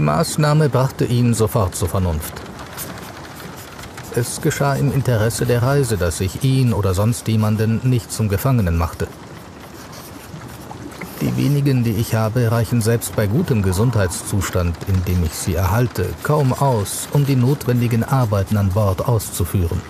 Die Maßnahme brachte ihn sofort zur Vernunft. Es geschah im Interesse der Reise, dass ich ihn oder sonst jemanden nicht zum Gefangenen machte. Die wenigen, die ich habe, reichen selbst bei gutem Gesundheitszustand, in dem ich sie erhalte, kaum aus, um die notwendigen Arbeiten an Bord auszuführen.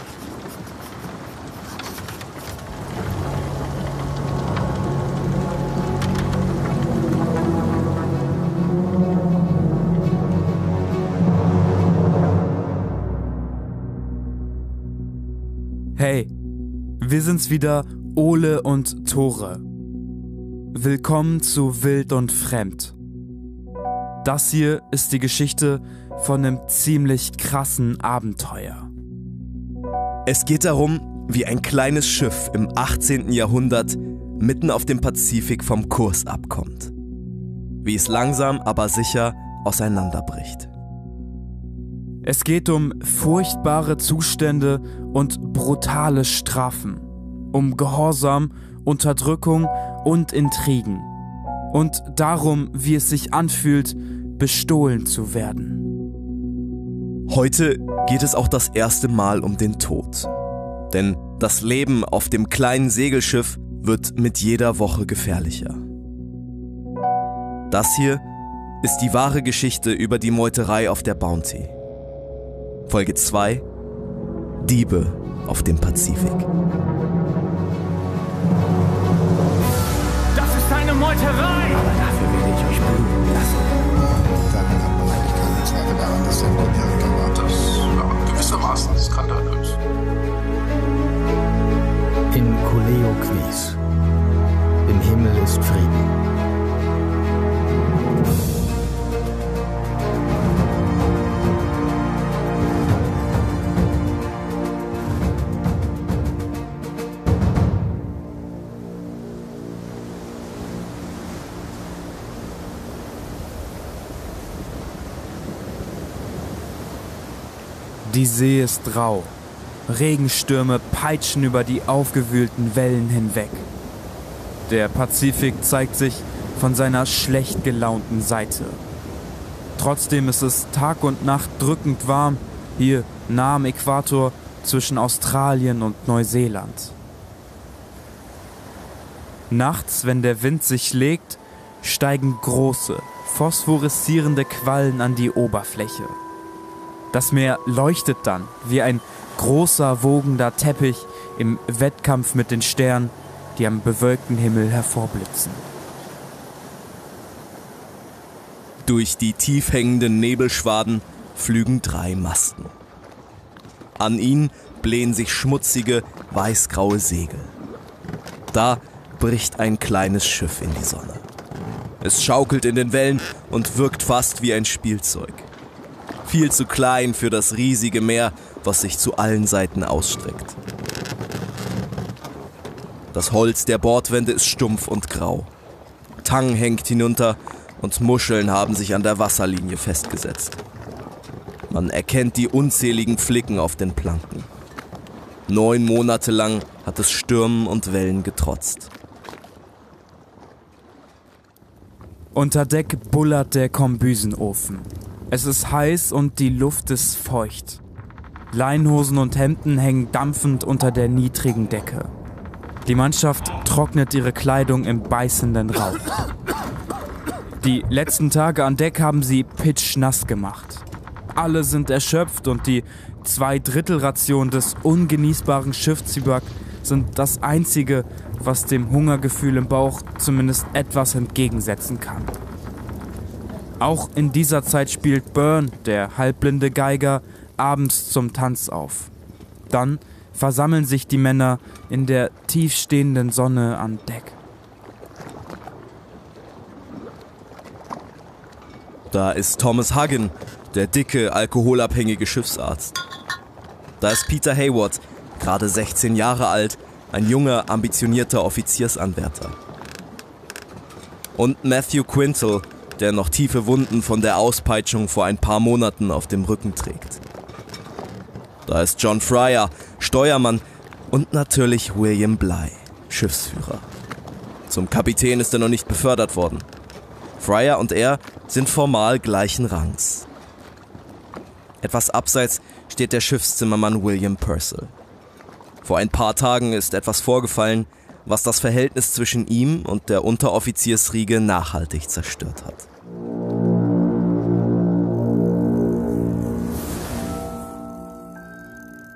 Wieder, Ole und Tore. Willkommen zu Wild und Fremd. Das hier ist die Geschichte von einem ziemlich krassen Abenteuer. Es geht darum, wie ein kleines Schiff im 18. Jahrhundert mitten auf dem Pazifik vom Kurs abkommt. Wie es langsam, aber sicher auseinanderbricht. Es geht um furchtbare Zustände und brutale Strafen, um Gehorsam, Unterdrückung und Intrigen und darum, wie es sich anfühlt, bestohlen zu werden. Heute geht es auch das erste Mal um den Tod. Denn das Leben auf dem kleinen Segelschiff wird mit jeder Woche gefährlicher. Das hier ist die wahre Geschichte über die Meuterei auf der Bounty. Folge 2 Diebe auf dem Pazifik. Meuterei! Aber dafür werde ich euch bluten lassen. Daran hat man eigentlich keinen Zweifel daran, dass er ein Gutjähriger war. Das ja, gewissermaßen skandalös. In Kuleo Quis. Im Himmel ist Frieden. Die See ist rau. Regenstürme peitschen über die aufgewühlten Wellen hinweg. Der Pazifik zeigt sich von seiner schlecht gelaunten Seite. Trotzdem ist es Tag und Nacht drückend warm, hier nah am Äquator zwischen Australien und Neuseeland. Nachts, wenn der Wind sich legt, steigen große, phosphoreszierende Quallen an die Oberfläche. Das Meer leuchtet dann wie ein großer wogender Teppich im Wettkampf mit den Sternen, die am bewölkten Himmel hervorblitzen. Durch die tief hängenden Nebelschwaden flügen drei Masten. An ihnen blähen sich schmutzige, weißgraue Segel. Da bricht ein kleines Schiff in die Sonne. Es schaukelt in den Wellen und wirkt fast wie ein Spielzeug. Viel zu klein für das riesige Meer, was sich zu allen Seiten ausstreckt. Das Holz der Bordwände ist stumpf und grau. Tang hängt hinunter und Muscheln haben sich an der Wasserlinie festgesetzt. Man erkennt die unzähligen Flicken auf den Planken. Neun Monate lang hat es Stürmen und Wellen getrotzt. Unter Deck bullert der Kombüsenofen. Es ist heiß und die Luft ist feucht. Leinhosen und Hemden hängen dampfend unter der niedrigen Decke. Die Mannschaft trocknet ihre Kleidung im beißenden Rauch. Die letzten Tage an Deck haben sie pitschnass gemacht. Alle sind erschöpft und die Zweidrittelration des ungenießbaren Schiffszuback sind das Einzige, was dem Hungergefühl im Bauch zumindest etwas entgegensetzen kann. Auch in dieser Zeit spielt Byrne, der halbblinde Geiger, abends zum Tanz auf. Dann versammeln sich die Männer in der tiefstehenden Sonne an Deck. Da ist Thomas Hagen, der dicke, alkoholabhängige Schiffsarzt. Da ist Peter Hayward, gerade 16 Jahre alt, ein junger, ambitionierter Offiziersanwärter. Und Matthew Quintal, der noch tiefe Wunden von der Auspeitschung vor ein paar Monaten auf dem Rücken trägt. Da ist John Fryer, Steuermann und natürlich William Bly, Schiffsführer. Zum Kapitän ist er noch nicht befördert worden. Fryer und er sind formal gleichen Rangs. Etwas abseits steht der Schiffszimmermann William Purcell. Vor ein paar Tagen ist etwas vorgefallen, was das Verhältnis zwischen ihm und der Unteroffiziersriege nachhaltig zerstört hat.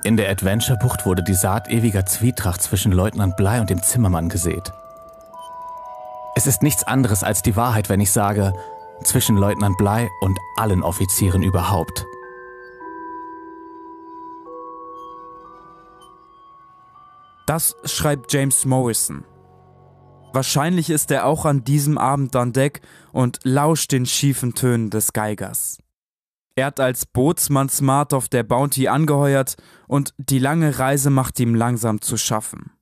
In der Adventure-Bucht wurde die Saat ewiger Zwietracht zwischen Leutnant Bly und dem Zimmermann gesät. Es ist nichts anderes als die Wahrheit, wenn ich sage, zwischen Leutnant Bly und allen Offizieren überhaupt. Das schreibt James Morrison. Wahrscheinlich ist er auch an diesem Abend an Deck und lauscht den schiefen Tönen des Geigers. Er hat als Bootsmann Smart auf der Bounty angeheuert und die lange Reise macht ihm langsam zu schaffen.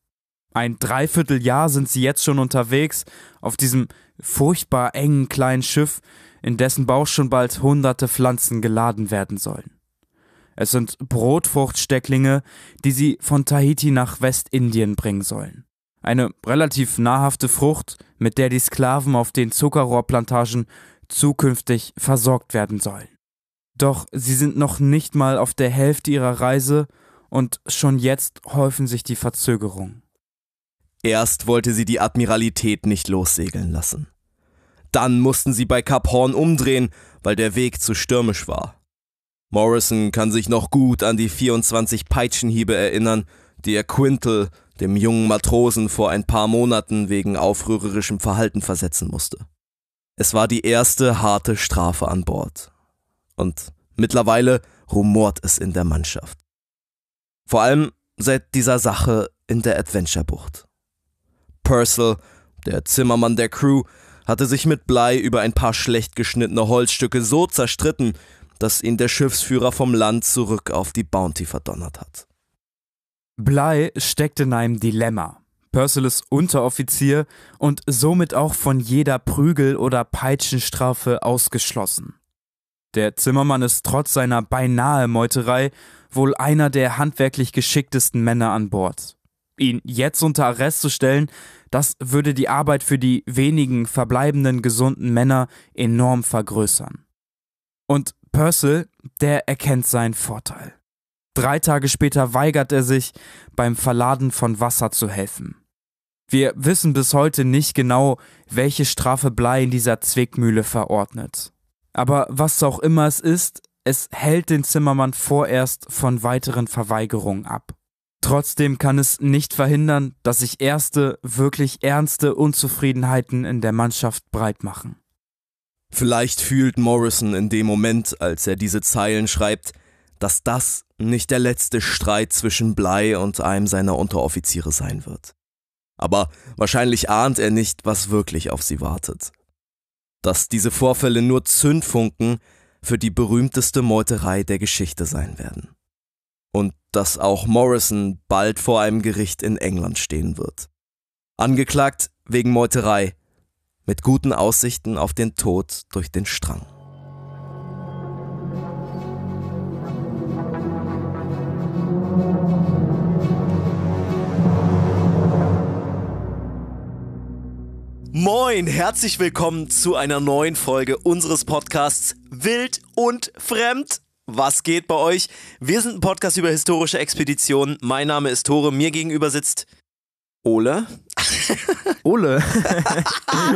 Ein Dreivierteljahr sind sie jetzt schon unterwegs auf diesem furchtbar engen kleinen Schiff, in dessen Bauch schon bald hunderte Pflanzen geladen werden sollen. Es sind Brotfruchtstecklinge, die sie von Tahiti nach Westindien bringen sollen. Eine relativ nahrhafte Frucht, mit der die Sklaven auf den Zuckerrohrplantagen zukünftig versorgt werden sollen. Doch sie sind noch nicht mal auf der Hälfte ihrer Reise und schon jetzt häufen sich die Verzögerungen. Erst wollte sie die Admiralität nicht lossegeln lassen. Dann mussten sie bei Kap Horn umdrehen, weil der Weg zu stürmisch war. Morrison kann sich noch gut an die 24 Peitschenhiebe erinnern, die er Quintal, dem jungen Matrosen, vor ein paar Monaten wegen aufrührerischem Verhalten versetzen musste. Es war die erste harte Strafe an Bord. Und mittlerweile rumort es in der Mannschaft. Vor allem seit dieser Sache in der Adventure-Bucht. Purcell, der Zimmermann der Crew, hatte sich mit Blei über ein paar schlecht geschnittene Holzstücke so zerstritten, dass ihn der Schiffsführer vom Land zurück auf die Bounty verdonnert hat. Bly steckt in einem Dilemma. Purcell ist Unteroffizier und somit auch von jeder Prügel- oder Peitschenstrafe ausgeschlossen. Der Zimmermann ist trotz seiner beinahe Meuterei wohl einer der handwerklich geschicktesten Männer an Bord. Ihn jetzt unter Arrest zu stellen, das würde die Arbeit für die wenigen verbleibenden gesunden Männer enorm vergrößern. Und Purcell, der erkennt seinen Vorteil. Drei Tage später weigert er sich, beim Verladen von Wasser zu helfen. Wir wissen bis heute nicht genau, welche Strafe Blei in dieser Zwickmühle verordnet. Aber was auch immer es ist, es hält den Zimmermann vorerst von weiteren Verweigerungen ab. Trotzdem kann es nicht verhindern, dass sich erste, wirklich ernste Unzufriedenheiten in der Mannschaft breit machen. Vielleicht fühlt Morrison in dem Moment, als er diese Zeilen schreibt, dass das nicht der letzte Streit zwischen Blei und einem seiner Unteroffiziere sein wird. Aber wahrscheinlich ahnt er nicht, was wirklich auf sie wartet. Dass diese Vorfälle nur Zündfunken für die berühmteste Meuterei der Geschichte sein werden. Und dass auch Morrison bald vor einem Gericht in England stehen wird. Angeklagt wegen Meuterei mit guten Aussichten auf den Tod durch den Strang. Moin, herzlich willkommen zu einer neuen Folge unseres Podcasts Wild und Fremd. Was geht bei euch? Wir sind ein Podcast über historische Expeditionen. Mein Name ist Tore, mir gegenüber sitzt Ole. Ole.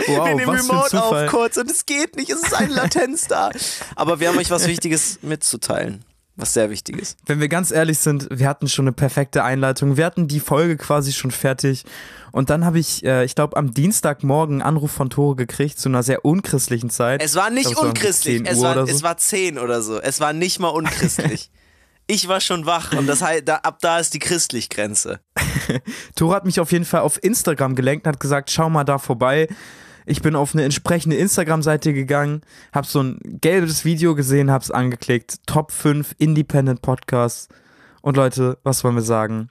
wow, wir nehmen Remote auf kurz und es geht nicht, es ist eine Latenz da. Aber wir haben euch was Wichtiges mitzuteilen. Was sehr wichtig ist. Wenn wir ganz ehrlich sind, wir hatten schon eine perfekte Einleitung. Wir hatten die Folge quasi schon fertig. Und dann habe ich, äh, ich glaube, am Dienstagmorgen einen Anruf von Tore gekriegt zu einer sehr unchristlichen Zeit. Es war nicht glaub, unchristlich, es war, so. es war 10 oder so. Es war nicht mal unchristlich. ich war schon wach und das heißt, da, ab da ist die christlich Grenze. Tore hat mich auf jeden Fall auf Instagram gelenkt und hat gesagt, schau mal da vorbei. Ich bin auf eine entsprechende Instagram-Seite gegangen, habe so ein gelbes Video gesehen, habe es angeklickt. Top 5 Independent Podcasts. Und Leute, was wollen wir sagen?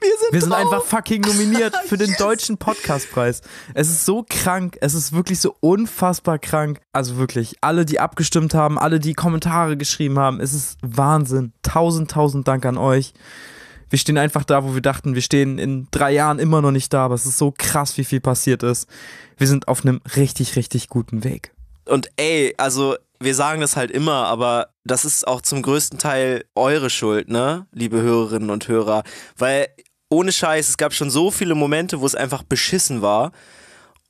Wir sind, wir sind einfach fucking nominiert für den yes. deutschen Podcastpreis. Es ist so krank, es ist wirklich so unfassbar krank. Also wirklich, alle, die abgestimmt haben, alle, die Kommentare geschrieben haben, es ist Wahnsinn. Tausend, tausend Dank an euch. Wir stehen einfach da, wo wir dachten, wir stehen in drei Jahren immer noch nicht da, aber es ist so krass, wie viel passiert ist. Wir sind auf einem richtig, richtig guten Weg. Und ey, also wir sagen das halt immer, aber das ist auch zum größten Teil eure Schuld, ne, liebe Hörerinnen und Hörer. Weil ohne Scheiß, es gab schon so viele Momente, wo es einfach beschissen war.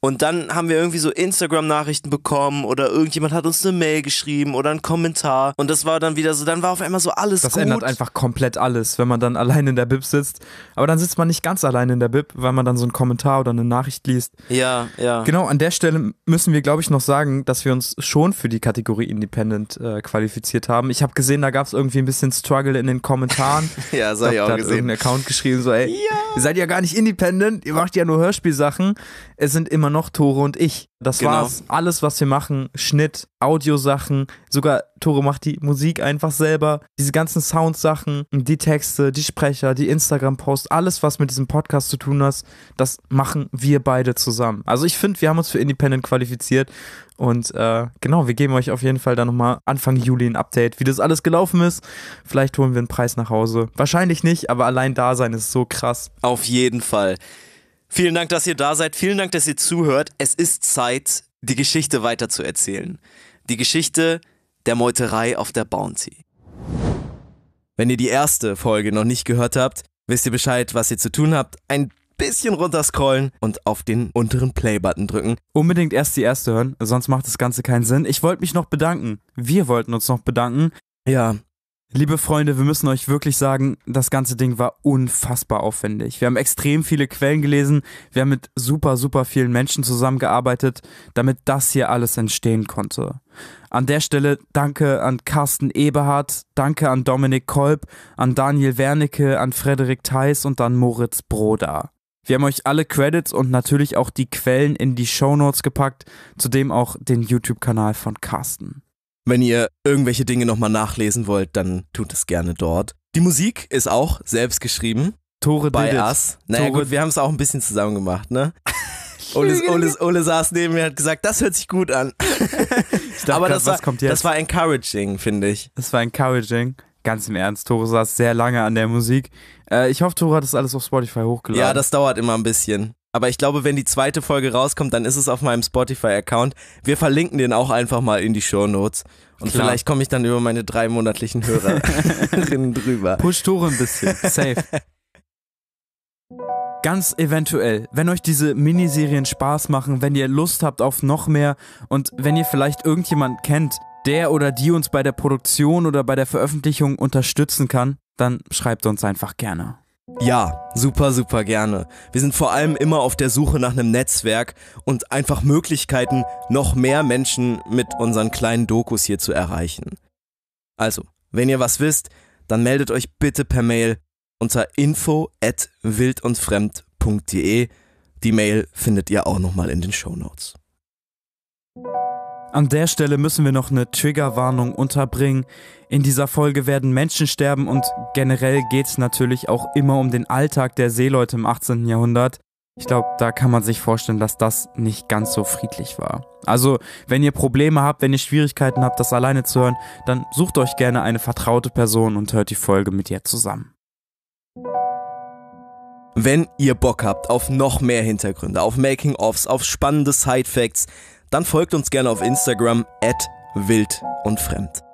Und dann haben wir irgendwie so Instagram-Nachrichten bekommen oder irgendjemand hat uns eine Mail geschrieben oder einen Kommentar. Und das war dann wieder so, dann war auf einmal so alles Das gut. ändert einfach komplett alles, wenn man dann allein in der Bib sitzt. Aber dann sitzt man nicht ganz allein in der Bib, weil man dann so einen Kommentar oder eine Nachricht liest. Ja, ja. Genau, an der Stelle müssen wir, glaube ich, noch sagen, dass wir uns schon für die Kategorie Independent äh, qualifiziert haben. Ich habe gesehen, da gab es irgendwie ein bisschen Struggle in den Kommentaren. Ja, das hab ich da auch hat gesehen. irgendein Account geschrieben, so, ey, ihr seid ja gar nicht independent, ihr macht ja nur Hörspielsachen. Es sind immer noch Tore und ich. Das Genau. war's. Alles, was wir machen, Schnitt, Audiosachen, sogar Tore macht die Musik einfach selber. Diese ganzen Soundsachen, die Texte, die Sprecher, die Instagram-Posts, alles, was mit diesem Podcast zu tun hat, das machen wir beide zusammen. Also ich finde, wir haben uns für Independent qualifiziert und äh, genau, wir geben euch auf jeden Fall dann nochmal Anfang Juli ein Update, wie das alles gelaufen ist. Vielleicht holen wir einen Preis nach Hause. Wahrscheinlich nicht, aber allein da sein ist so krass. Auf jeden Fall. Vielen Dank, dass ihr da seid. Vielen Dank, dass ihr zuhört. Es ist Zeit, die Geschichte weiterzuerzählen. Die Geschichte der Meuterei auf der Bounty. Wenn ihr die erste Folge noch nicht gehört habt, wisst ihr Bescheid, was ihr zu tun habt. Ein bisschen runterscrollen und auf den unteren Play-Button drücken. Unbedingt erst die erste hören, sonst macht das Ganze keinen Sinn. Ich wollte mich noch bedanken. Wir wollten uns noch bedanken. Ja, Liebe Freunde, wir müssen euch wirklich sagen, das ganze Ding war unfassbar aufwendig. Wir haben extrem viele Quellen gelesen, wir haben mit super, super vielen Menschen zusammengearbeitet, damit das hier alles entstehen konnte. An der Stelle danke an Carsten Eberhardt, danke an Dominik Kolb, an Daniel Wernicke, an Frederik Theis und an Moritz Broda. Wir haben euch alle Credits und natürlich auch die Quellen in die Shownotes gepackt, zudem auch den YouTube-Kanal von Carsten. Wenn ihr irgendwelche Dinge nochmal nachlesen wollt, dann tut es gerne dort. Die Musik ist auch selbst geschrieben Tore bei did. Us. Naja Tore- gut, wir haben es auch ein bisschen zusammen gemacht, ne? Ole, Ole, Ole saß neben mir und hat gesagt, das hört sich gut an. Ich dachte Aber grad, das war, kommt jetzt? das war encouraging, finde ich. Das war encouraging. Ganz im Ernst, Tore saß sehr lange an der Musik. Äh, ich hoffe, Tore hat das alles auf Spotify hochgeladen. Ja, das dauert immer ein bisschen. Aber ich glaube, wenn die zweite Folge rauskommt, dann ist es auf meinem Spotify-Account. Wir verlinken den auch einfach mal in die Show Notes. Und Klar. vielleicht komme ich dann über meine drei monatlichen Hörerinnen drüber. Push Tore ein bisschen. Safe. Ganz eventuell, wenn euch diese Miniserien Spaß machen, wenn ihr Lust habt auf noch mehr und wenn ihr vielleicht irgendjemand kennt, der oder die uns bei der Produktion oder bei der Veröffentlichung unterstützen kann, dann schreibt uns einfach gerne. Ja, super, super gerne. Wir sind vor allem immer auf der Suche nach einem Netzwerk und einfach Möglichkeiten, noch mehr Menschen mit unseren kleinen Dokus hier zu erreichen. Also, wenn ihr was wisst, dann meldet euch bitte per Mail unter info at wildundfremd.de. Die Mail findet ihr auch nochmal in den Shownotes. An der Stelle müssen wir noch eine Triggerwarnung unterbringen. In dieser Folge werden Menschen sterben und generell geht es natürlich auch immer um den Alltag der Seeleute im 18. Jahrhundert. Ich glaube, da kann man sich vorstellen, dass das nicht ganz so friedlich war. Also, wenn ihr Probleme habt, wenn ihr Schwierigkeiten habt, das alleine zu hören, dann sucht euch gerne eine vertraute Person und hört die Folge mit ihr zusammen. Wenn ihr Bock habt auf noch mehr Hintergründe, auf Making-ofs, auf spannende Side-Facts, dann folgt uns gerne auf Instagram at wild und fremd.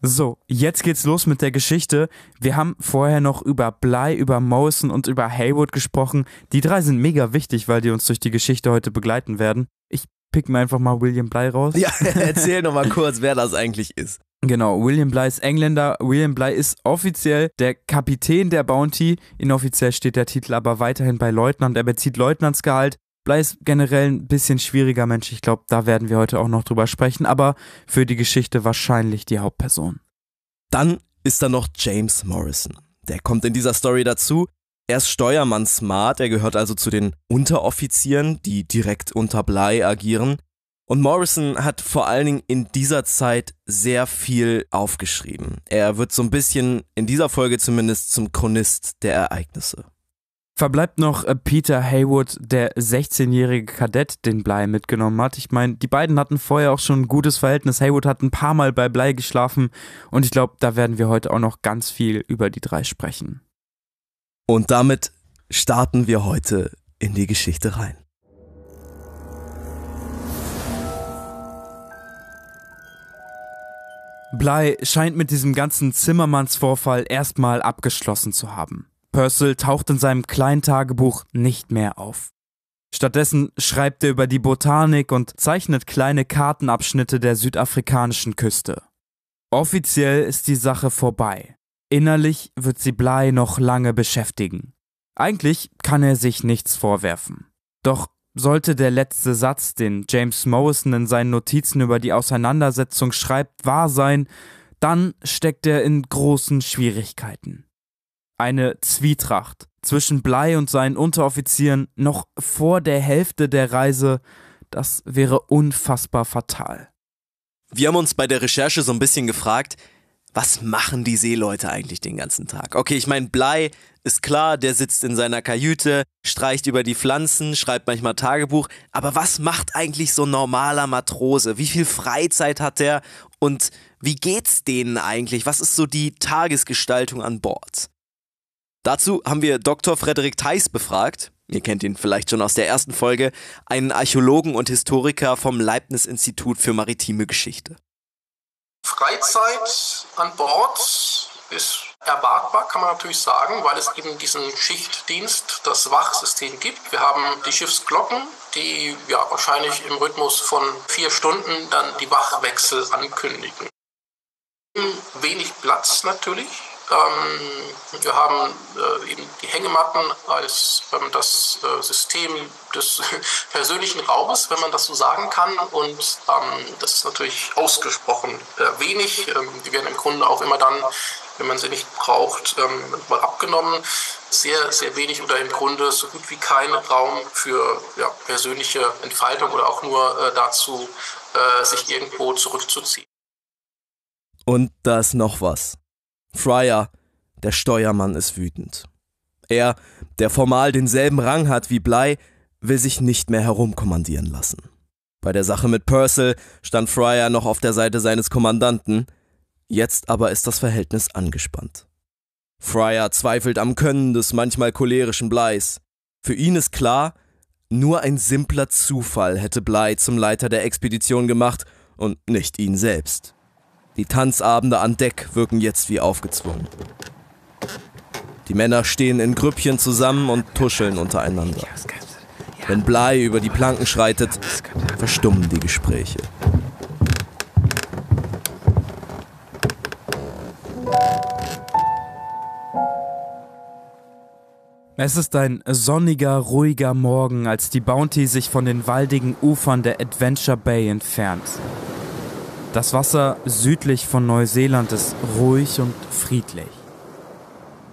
So, jetzt geht's los mit der Geschichte. Wir haben vorher noch über Bly, über Morrison und über Haywood gesprochen. Die drei sind mega wichtig, weil die uns durch die Geschichte heute begleiten werden. Ich pick mir einfach mal William Bly raus. Ja, erzähl noch mal kurz, wer das eigentlich ist. Genau, William Bly ist Engländer. William Bly ist offiziell der Kapitän der Bounty. Inoffiziell steht der Titel aber weiterhin bei Leutnant. Er bezieht Leutnantsgehalt. Bly ist generell ein bisschen schwieriger Mensch. Ich glaube, da werden wir heute auch noch drüber sprechen. Aber für die Geschichte wahrscheinlich die Hauptperson. Dann ist da noch James Morrison. Der kommt in dieser Story dazu. Er ist Steuermann smart, er gehört also zu den Unteroffizieren, die direkt unter Bly agieren. Und Morrison hat vor allen Dingen in dieser Zeit sehr viel aufgeschrieben. Er wird so ein bisschen, in dieser Folge zumindest, zum Chronist der Ereignisse. Verbleibt noch äh, Peter Haywood, der 16-jährige Kadett, den Bly mitgenommen hat. Ich meine, die beiden hatten vorher auch schon ein gutes Verhältnis. Haywood hat ein paar Mal bei Bly geschlafen und ich glaube, da werden wir heute auch noch ganz viel über die drei sprechen. Und damit starten wir heute in die Geschichte rein. Bly scheint mit diesem ganzen Zimmermannsvorfall erstmal abgeschlossen zu haben. Purcell taucht in seinem kleinen Tagebuch nicht mehr auf. Stattdessen schreibt er über die Botanik und zeichnet kleine Kartenabschnitte der südafrikanischen Küste. Offiziell ist die Sache vorbei. Innerlich wird sie Bly noch lange beschäftigen. Eigentlich kann er sich nichts vorwerfen. Doch sollte der letzte Satz, den James Morrison in seinen Notizen über die Auseinandersetzung schreibt, wahr sein, dann steckt er in großen Schwierigkeiten. Eine Zwietracht zwischen Blei und seinen Unteroffizieren noch vor der Hälfte der Reise, das wäre unfassbar fatal. Wir haben uns bei der Recherche so ein bisschen gefragt, was machen die Seeleute eigentlich den ganzen Tag? Okay, ich meine, Blei ist klar, der sitzt in seiner Kajüte, streicht über die Pflanzen, schreibt manchmal Tagebuch, aber was macht eigentlich so ein normaler Matrose? Wie viel Freizeit hat der und wie geht's denen eigentlich? Was ist so die Tagesgestaltung an Bord? Dazu haben wir Dr. Frederik Theis befragt. Ihr kennt ihn vielleicht schon aus der ersten Folge, einen Archäologen und Historiker vom Leibniz-Institut für maritime Geschichte. Freizeit an Bord ist erwartbar, kann man natürlich sagen, weil es eben diesen Schichtdienst, das Wachsystem gibt. Wir haben die Schiffsglocken, die ja wahrscheinlich im Rhythmus von vier Stunden dann die Wachwechsel ankündigen. Wenig Platz natürlich, wir haben äh, eben die Hängematten als ähm, das äh, System des persönlichen Raumes, wenn man das so sagen kann. Und ähm, das ist natürlich ausgesprochen äh, wenig. Ähm, die werden im Grunde auch immer dann, wenn man sie nicht braucht, ähm, mal abgenommen. Sehr, sehr wenig oder im Grunde so gut wie kein Raum für ja, persönliche Entfaltung oder auch nur dazu, sich irgendwo zurückzuziehen. Und da ist noch was. Fryer, der Steuermann, ist wütend. Er, der formal denselben Rang hat wie Bly, will sich nicht mehr herumkommandieren lassen. Bei der Sache mit Purcell stand Fryer noch auf der Seite seines Kommandanten, jetzt aber ist das Verhältnis angespannt. Fryer zweifelt am Können des manchmal cholerischen Bleis. Für ihn ist klar, nur ein simpler Zufall hätte Bly zum Leiter der Expedition gemacht und nicht ihn selbst. Die Tanzabende an Deck wirken jetzt wie aufgezwungen. Die Männer stehen in Grüppchen zusammen und tuscheln untereinander. Wenn Blei über die Planken schreitet, verstummen die Gespräche. Es ist ein sonniger, ruhiger Morgen, als die Bounty sich von den waldigen Ufern der Adventure Bay entfernt. Das Wasser südlich von Neuseeland ist ruhig und friedlich.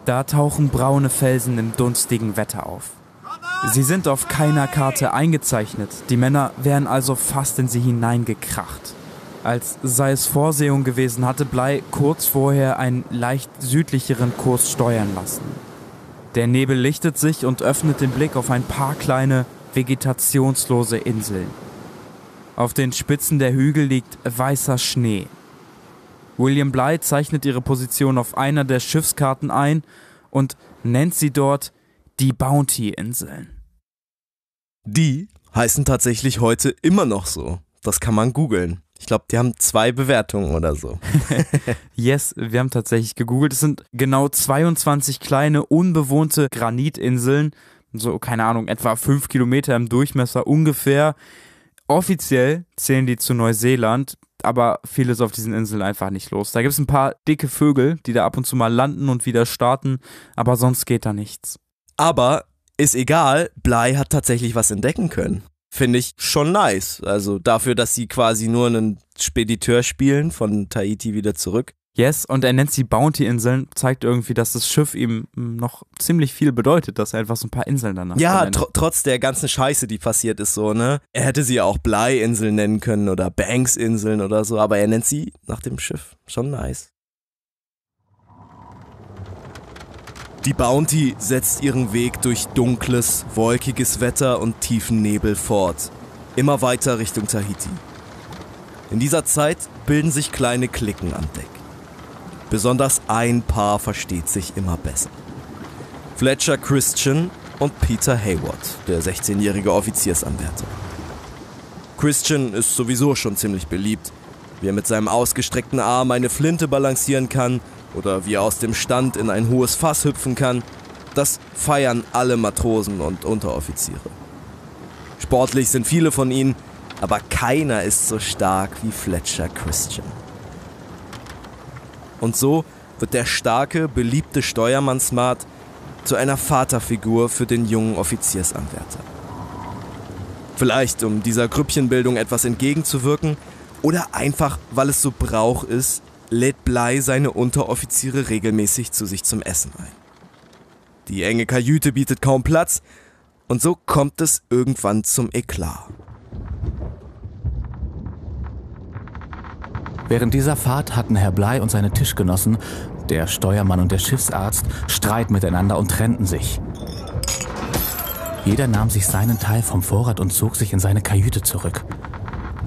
Da tauchen braune Felsen im dunstigen Wetter auf. Sie sind auf keiner Karte eingezeichnet, die Männer wären also fast in sie hineingekracht. Als sei es Vorsehung gewesen, hatte Blei kurz vorher einen leicht südlicheren Kurs steuern lassen. Der Nebel lichtet sich und öffnet den Blick auf ein paar kleine, vegetationslose Inseln. Auf den Spitzen der Hügel liegt weißer Schnee. William Bly zeichnet ihre Position auf einer der Schiffskarten ein und nennt sie dort die Bounty-Inseln. Die heißen tatsächlich heute immer noch so. Das kann man googeln. Ich glaube, die haben zwei Bewertungen oder so. yes, wir haben tatsächlich gegoogelt. Es sind genau 22 kleine, unbewohnte Granitinseln. So, keine Ahnung, etwa fünf Kilometer im Durchmesser ungefähr, Offiziell zählen die zu Neuseeland, aber viel ist auf diesen Inseln einfach nicht los. Da gibt es ein paar dicke Vögel, die da ab und zu mal landen und wieder starten, aber sonst geht da nichts. Aber ist egal, Bly hat tatsächlich was entdecken können. Finde ich schon nice. Also dafür, dass sie quasi nur einen Spediteur spielen, von Tahiti wieder zurück. Yes, und er nennt sie Bounty-Inseln, zeigt irgendwie, dass das Schiff ihm noch ziemlich viel bedeutet, dass er einfach so ein paar Inseln danach Ja, tr trotz der ganzen Scheiße, die passiert ist, so, ne? Er hätte sie auch Blei-Inseln nennen können oder Banks-Inseln oder so, aber er nennt sie nach dem Schiff. Schon nice. Die Bounty setzt ihren Weg durch dunkles, wolkiges Wetter und tiefen Nebel fort, immer weiter Richtung Tahiti. In dieser Zeit bilden sich kleine Klicken an Deck. Besonders ein Paar versteht sich immer besser. Fletcher Christian und Peter Hayward, der 16-jährige Offiziersanwärter. Christian ist sowieso schon ziemlich beliebt, wie er mit seinem ausgestreckten Arm eine Flinte balancieren kann oder wie er aus dem Stand in ein hohes Fass hüpfen kann, das feiern alle Matrosen und Unteroffiziere. Sportlich sind viele von ihnen, aber keiner ist so stark wie Fletcher Christian. Und so wird der starke, beliebte Steuermann Smart zu einer Vaterfigur für den jungen Offiziersanwärter. Vielleicht um dieser Grüppchenbildung etwas entgegenzuwirken oder einfach, weil es so Brauch ist, lädt Blei seine Unteroffiziere regelmäßig zu sich zum Essen ein. Die enge Kajüte bietet kaum Platz und so kommt es irgendwann zum Eklat. Während dieser Fahrt hatten Herr Blei und seine Tischgenossen, der Steuermann und der Schiffsarzt, Streit miteinander und trennten sich. Jeder nahm sich seinen Teil vom Vorrat und zog sich in seine Kajüte zurück.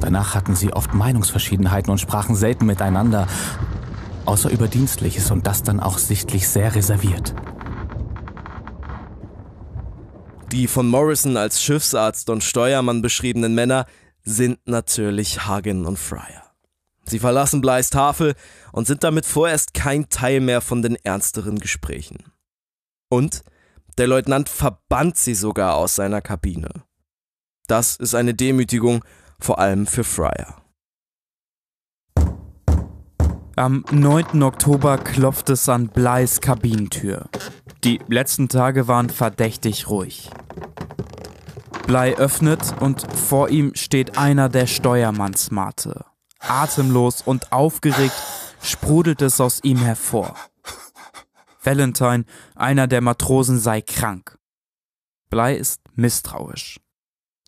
Danach hatten sie oft Meinungsverschiedenheiten und sprachen selten miteinander, außer über Dienstliches und das dann auch sichtlich sehr reserviert. Die von Morrison als Schiffsarzt und Steuermann beschriebenen Männer sind natürlich Hagen und Fryer. Sie verlassen Bleis Tafel und sind damit vorerst kein Teil mehr von den ernsteren Gesprächen. Und der Leutnant verbannt sie sogar aus seiner Kabine. Das ist eine Demütigung, vor allem für Fryer. Am 9. Oktober klopft es an Bleis Kabinentür. Die letzten Tage waren verdächtig ruhig. Blei öffnet und vor ihm steht einer der Steuermannsmate. Atemlos und aufgeregt sprudelt es aus ihm hervor. Valentine, einer der Matrosen, sei krank. Blei ist misstrauisch.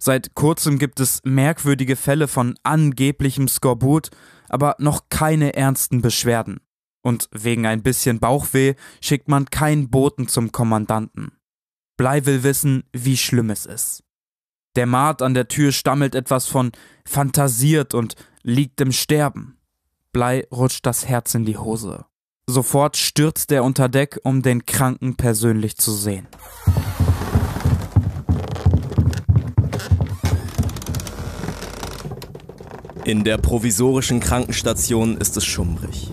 Seit kurzem gibt es merkwürdige Fälle von angeblichem Skorbut, aber noch keine ernsten Beschwerden. Und wegen ein bisschen Bauchweh schickt man keinen Boten zum Kommandanten. Blei will wissen, wie schlimm es ist. Der Maat an der Tür stammelt etwas von fantasiert und liegt im Sterben. Blei rutscht das Herz in die Hose. Sofort stürzt er unter Deck, um den Kranken persönlich zu sehen. In der provisorischen Krankenstation ist es schummrig.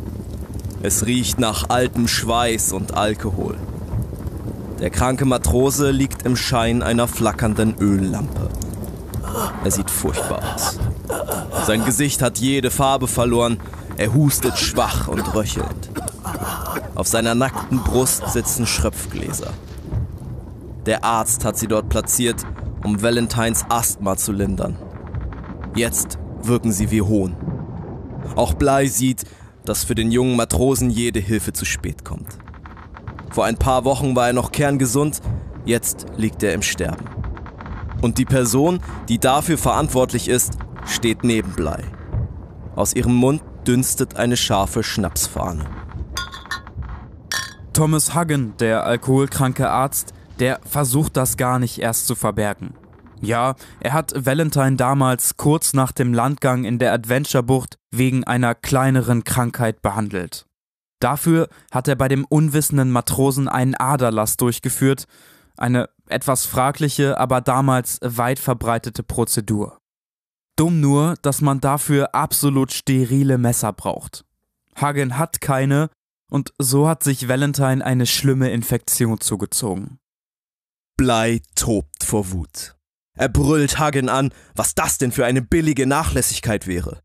Es riecht nach altem Schweiß und Alkohol. Der kranke Matrose liegt im Schein einer flackernden Öllampe. Er sieht furchtbar aus. Sein Gesicht hat jede Farbe verloren, er hustet schwach und röchelnd. Auf seiner nackten Brust sitzen Schröpfgläser. Der Arzt hat sie dort platziert, um Valentines Asthma zu lindern. Jetzt wirken sie wie Hohn. Auch Blei sieht, dass für den jungen Matrosen jede Hilfe zu spät kommt. Vor ein paar Wochen war er noch kerngesund, jetzt liegt er im Sterben. Und die Person, die dafür verantwortlich ist, steht neben Blei. Aus ihrem Mund dünstet eine scharfe Schnapsfahne. Thomas Huggen, der alkoholkranke Arzt, der versucht das gar nicht erst zu verbergen. Ja, er hat Valentine damals kurz nach dem Landgang in der Adventure-Bucht wegen einer kleineren Krankheit behandelt. Dafür hat er bei dem unwissenden Matrosen einen Aderlass durchgeführt, eine etwas fragliche, aber damals weit verbreitete Prozedur. Dumm nur, dass man dafür absolut sterile Messer braucht. Hagen hat keine und so hat sich Valentine eine schlimme Infektion zugezogen. Blei tobt vor Wut. Er brüllt Hagen an, was das denn für eine billige Nachlässigkeit wäre.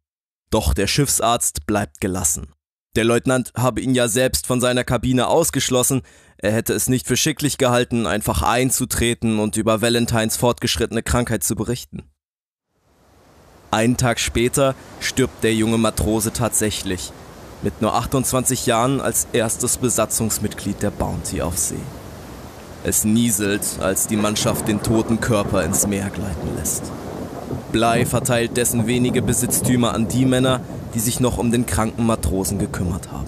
Doch der Schiffsarzt bleibt gelassen. Der Leutnant habe ihn ja selbst von seiner Kabine ausgeschlossen, er hätte es nicht für schicklich gehalten, einfach einzutreten und über Valentines fortgeschrittene Krankheit zu berichten. Einen Tag später stirbt der junge Matrose tatsächlich, mit nur 28 Jahren als erstes Besatzungsmitglied der Bounty auf See. Es nieselt, als die Mannschaft den toten Körper ins Meer gleiten lässt. Blei verteilt dessen wenige Besitztümer an die Männer, die sich noch um den kranken Matrosen gekümmert haben.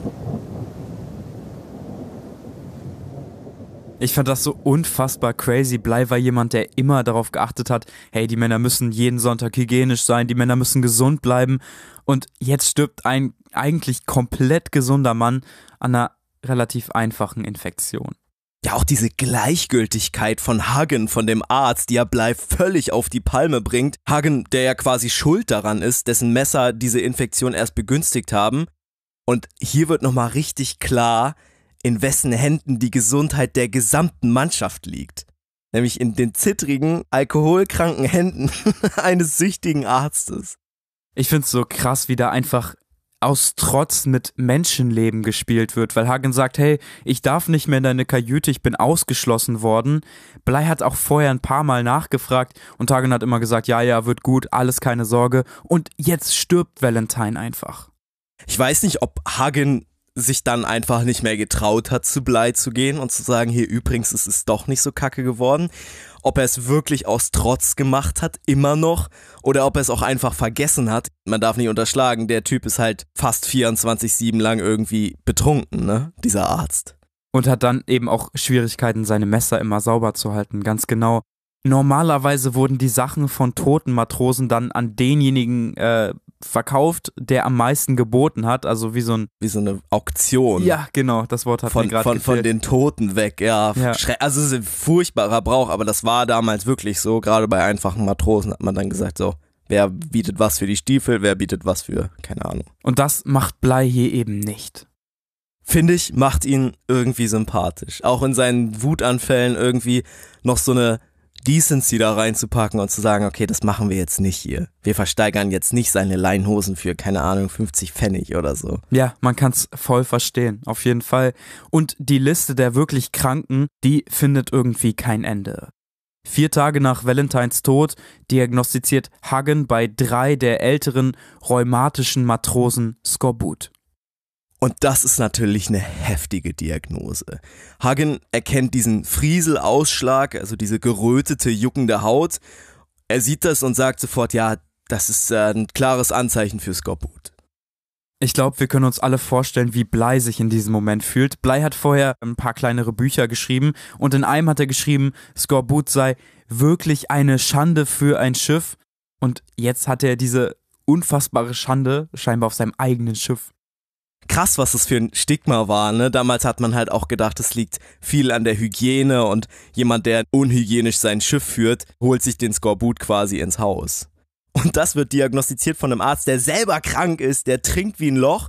Ich fand das so unfassbar crazy. Blei war jemand, der immer darauf geachtet hat, hey, die Männer müssen jeden Sonntag hygienisch sein, die Männer müssen gesund bleiben. Und jetzt stirbt ein eigentlich komplett gesunder Mann an einer relativ einfachen Infektion. Ja, auch diese Gleichgültigkeit von Hagen, von dem Arzt, die ja Blei völlig auf die Palme bringt. Hagen, der ja quasi schuld daran ist, dessen Messer diese Infektion erst begünstigt haben. Und hier wird nochmal richtig klar, in wessen Händen die Gesundheit der gesamten Mannschaft liegt. Nämlich in den zittrigen, alkoholkranken Händen eines süchtigen Arztes. Ich find's so krass, wie da einfach aus Trotz mit Menschenleben gespielt wird, weil Hagen sagt, hey, ich darf nicht mehr in deine Kajüte, ich bin ausgeschlossen worden. Blei hat auch vorher ein paar Mal nachgefragt und Hagen hat immer gesagt, ja, ja, wird gut, alles keine Sorge. Und jetzt stirbt Valentine einfach. Ich weiß nicht, ob Hagen sich dann einfach nicht mehr getraut hat, zu Blei zu gehen und zu sagen, hier übrigens, es ist doch nicht so kacke geworden. Ob er es wirklich aus Trotz gemacht hat, immer noch, oder ob er es auch einfach vergessen hat. Man darf nicht unterschlagen, der Typ ist halt fast 24-7 lang irgendwie betrunken, ne? Dieser Arzt. Und hat dann eben auch Schwierigkeiten, seine Messer immer sauber zu halten, ganz genau. Normalerweise wurden die Sachen von toten Matrosen dann an denjenigen äh, verkauft, der am meisten geboten hat, also wie so ein wie so eine Auktion. Ja, genau, das Wort hat von, mir gerade von, von den Toten weg, ja. Ja. Also es ist ein furchtbarer Brauch, aber das war damals wirklich so. Gerade bei einfachen Matrosen hat man dann gesagt, so, wer bietet was für die Stiefel, wer bietet was für, keine Ahnung. Und das macht Blei hier eben nicht. Finde ich, macht ihn irgendwie sympathisch. Auch in seinen Wutanfällen irgendwie noch so eine Decency da reinzupacken und zu sagen, okay, das machen wir jetzt nicht hier. Wir versteigern jetzt nicht seine Leinhosen für, keine Ahnung, 50 Pfennig oder so. Ja, man kann's voll verstehen, auf jeden Fall. Und die Liste der wirklich Kranken, die findet irgendwie kein Ende. Vier Tage nach Valentines Tod diagnostiziert Hagen bei drei der älteren rheumatischen Matrosen Skorbut. Und das ist natürlich eine heftige Diagnose. Hagen erkennt diesen Frieselausschlag, also diese gerötete, juckende Haut. Er sieht das und sagt sofort, ja, das ist äh, ein klares Anzeichen für Skorbut. Ich glaube, wir können uns alle vorstellen, wie Blei sich in diesem Moment fühlt. Blei hat vorher ein paar kleinere Bücher geschrieben und in einem hat er geschrieben, Skorbut sei wirklich eine Schande für ein Schiff. Und jetzt hat er diese unfassbare Schande scheinbar auf seinem eigenen Schiff. Krass, was das für ein Stigma war, ne? Damals hat man halt auch gedacht, es liegt viel an der Hygiene und jemand, der unhygienisch sein Schiff führt, holt sich den Skorbut quasi ins Haus. Und das wird diagnostiziert von einem Arzt, der selber krank ist, der trinkt wie ein Loch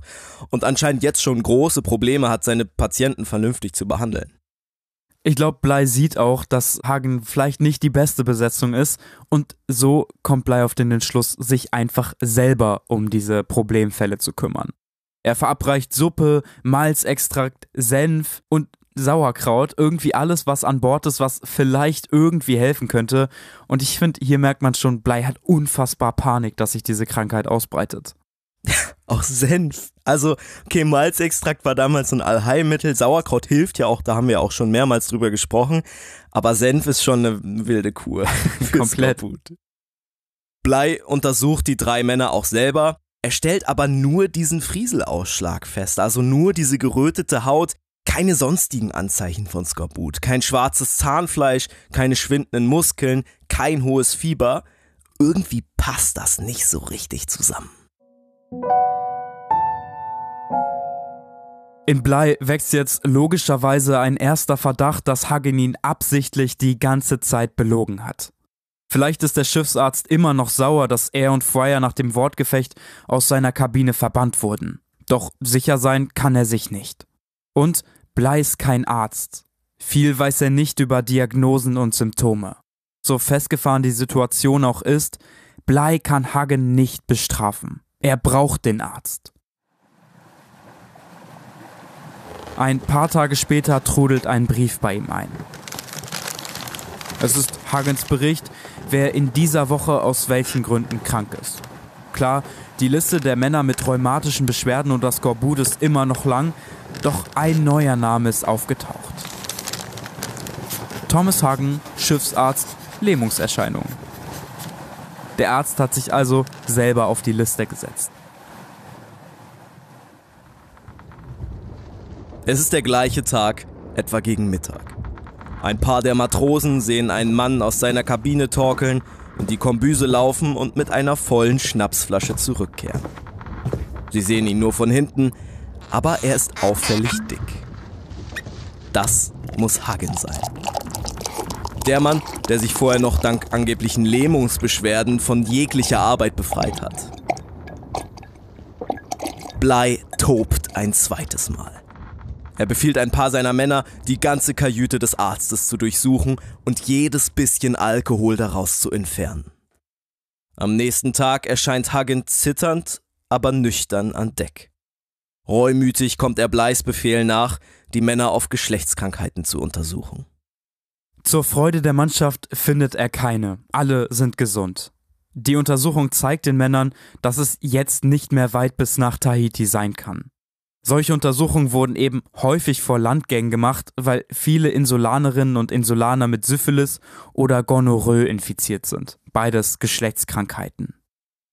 und anscheinend jetzt schon große Probleme hat, seine Patienten vernünftig zu behandeln. Ich glaube, Blei sieht auch, dass Hagen vielleicht nicht die beste Besetzung ist und so kommt Blei auf den Entschluss, sich einfach selber um diese Problemfälle zu kümmern. Er verabreicht Suppe, Malzextrakt, Senf und Sauerkraut, irgendwie alles, was an Bord ist, was vielleicht irgendwie helfen könnte. Und ich finde, hier merkt man schon, Blei hat unfassbar Panik, dass sich diese Krankheit ausbreitet. Auch Senf. Also, okay, Malzextrakt war damals so ein Allheilmittel. Sauerkraut hilft ja auch, da haben wir auch schon mehrmals drüber gesprochen. Aber Senf ist schon eine wilde Kur. Komplett. Blei untersucht die drei Männer auch selber. Er stellt aber nur diesen Frieselausschlag fest, also nur diese gerötete Haut, keine sonstigen Anzeichen von Skorbut, kein schwarzes Zahnfleisch, keine schwindenden Muskeln, kein hohes Fieber. Irgendwie passt das nicht so richtig zusammen. In Blei wächst jetzt logischerweise ein erster Verdacht, dass Hagen ihn absichtlich die ganze Zeit belogen hat. Vielleicht ist der Schiffsarzt immer noch sauer, dass er und Fryer nach dem Wortgefecht aus seiner Kabine verbannt wurden. Doch sicher sein kann er sich nicht. Und Blei ist kein Arzt. Viel weiß er nicht über Diagnosen und Symptome. So festgefahren die Situation auch ist, Blei kann Hagen nicht bestrafen. Er braucht den Arzt. Ein paar Tage später trudelt ein Brief bei ihm ein. Es ist Hagens Bericht, wer in dieser Woche aus welchen Gründen krank ist. Klar, die Liste der Männer mit rheumatischen Beschwerden und das Skorbut ist immer noch lang, doch ein neuer Name ist aufgetaucht. Thomas Hagen, Schiffsarzt, Lähmungserscheinungen. Der Arzt hat sich also selber auf die Liste gesetzt. Es ist der gleiche Tag, etwa gegen Mittag. Ein paar der Matrosen sehen einen Mann aus seiner Kabine torkeln, in die Kombüse laufen und mit einer vollen Schnapsflasche zurückkehren. Sie sehen ihn nur von hinten, aber er ist auffällig dick. Das muss Hagen sein. Der Mann, der sich vorher noch dank angeblichen Lähmungsbeschwerden von jeglicher Arbeit befreit hat. Blei tobt ein zweites Mal. Er befiehlt ein paar seiner Männer, die ganze Kajüte des Arztes zu durchsuchen und jedes bisschen Alkohol daraus zu entfernen. Am nächsten Tag erscheint Hagen zitternd, aber nüchtern an Deck. Reumütig kommt er Bleis Befehl nach, die Männer auf Geschlechtskrankheiten zu untersuchen. Zur Freude der Mannschaft findet er keine. Alle sind gesund. Die Untersuchung zeigt den Männern, dass es jetzt nicht mehr weit bis nach Tahiti sein kann. Solche Untersuchungen wurden eben häufig vor Landgängen gemacht, weil viele Insulanerinnen und Insulaner mit Syphilis oder Gonorrhoe infiziert sind. Beides Geschlechtskrankheiten.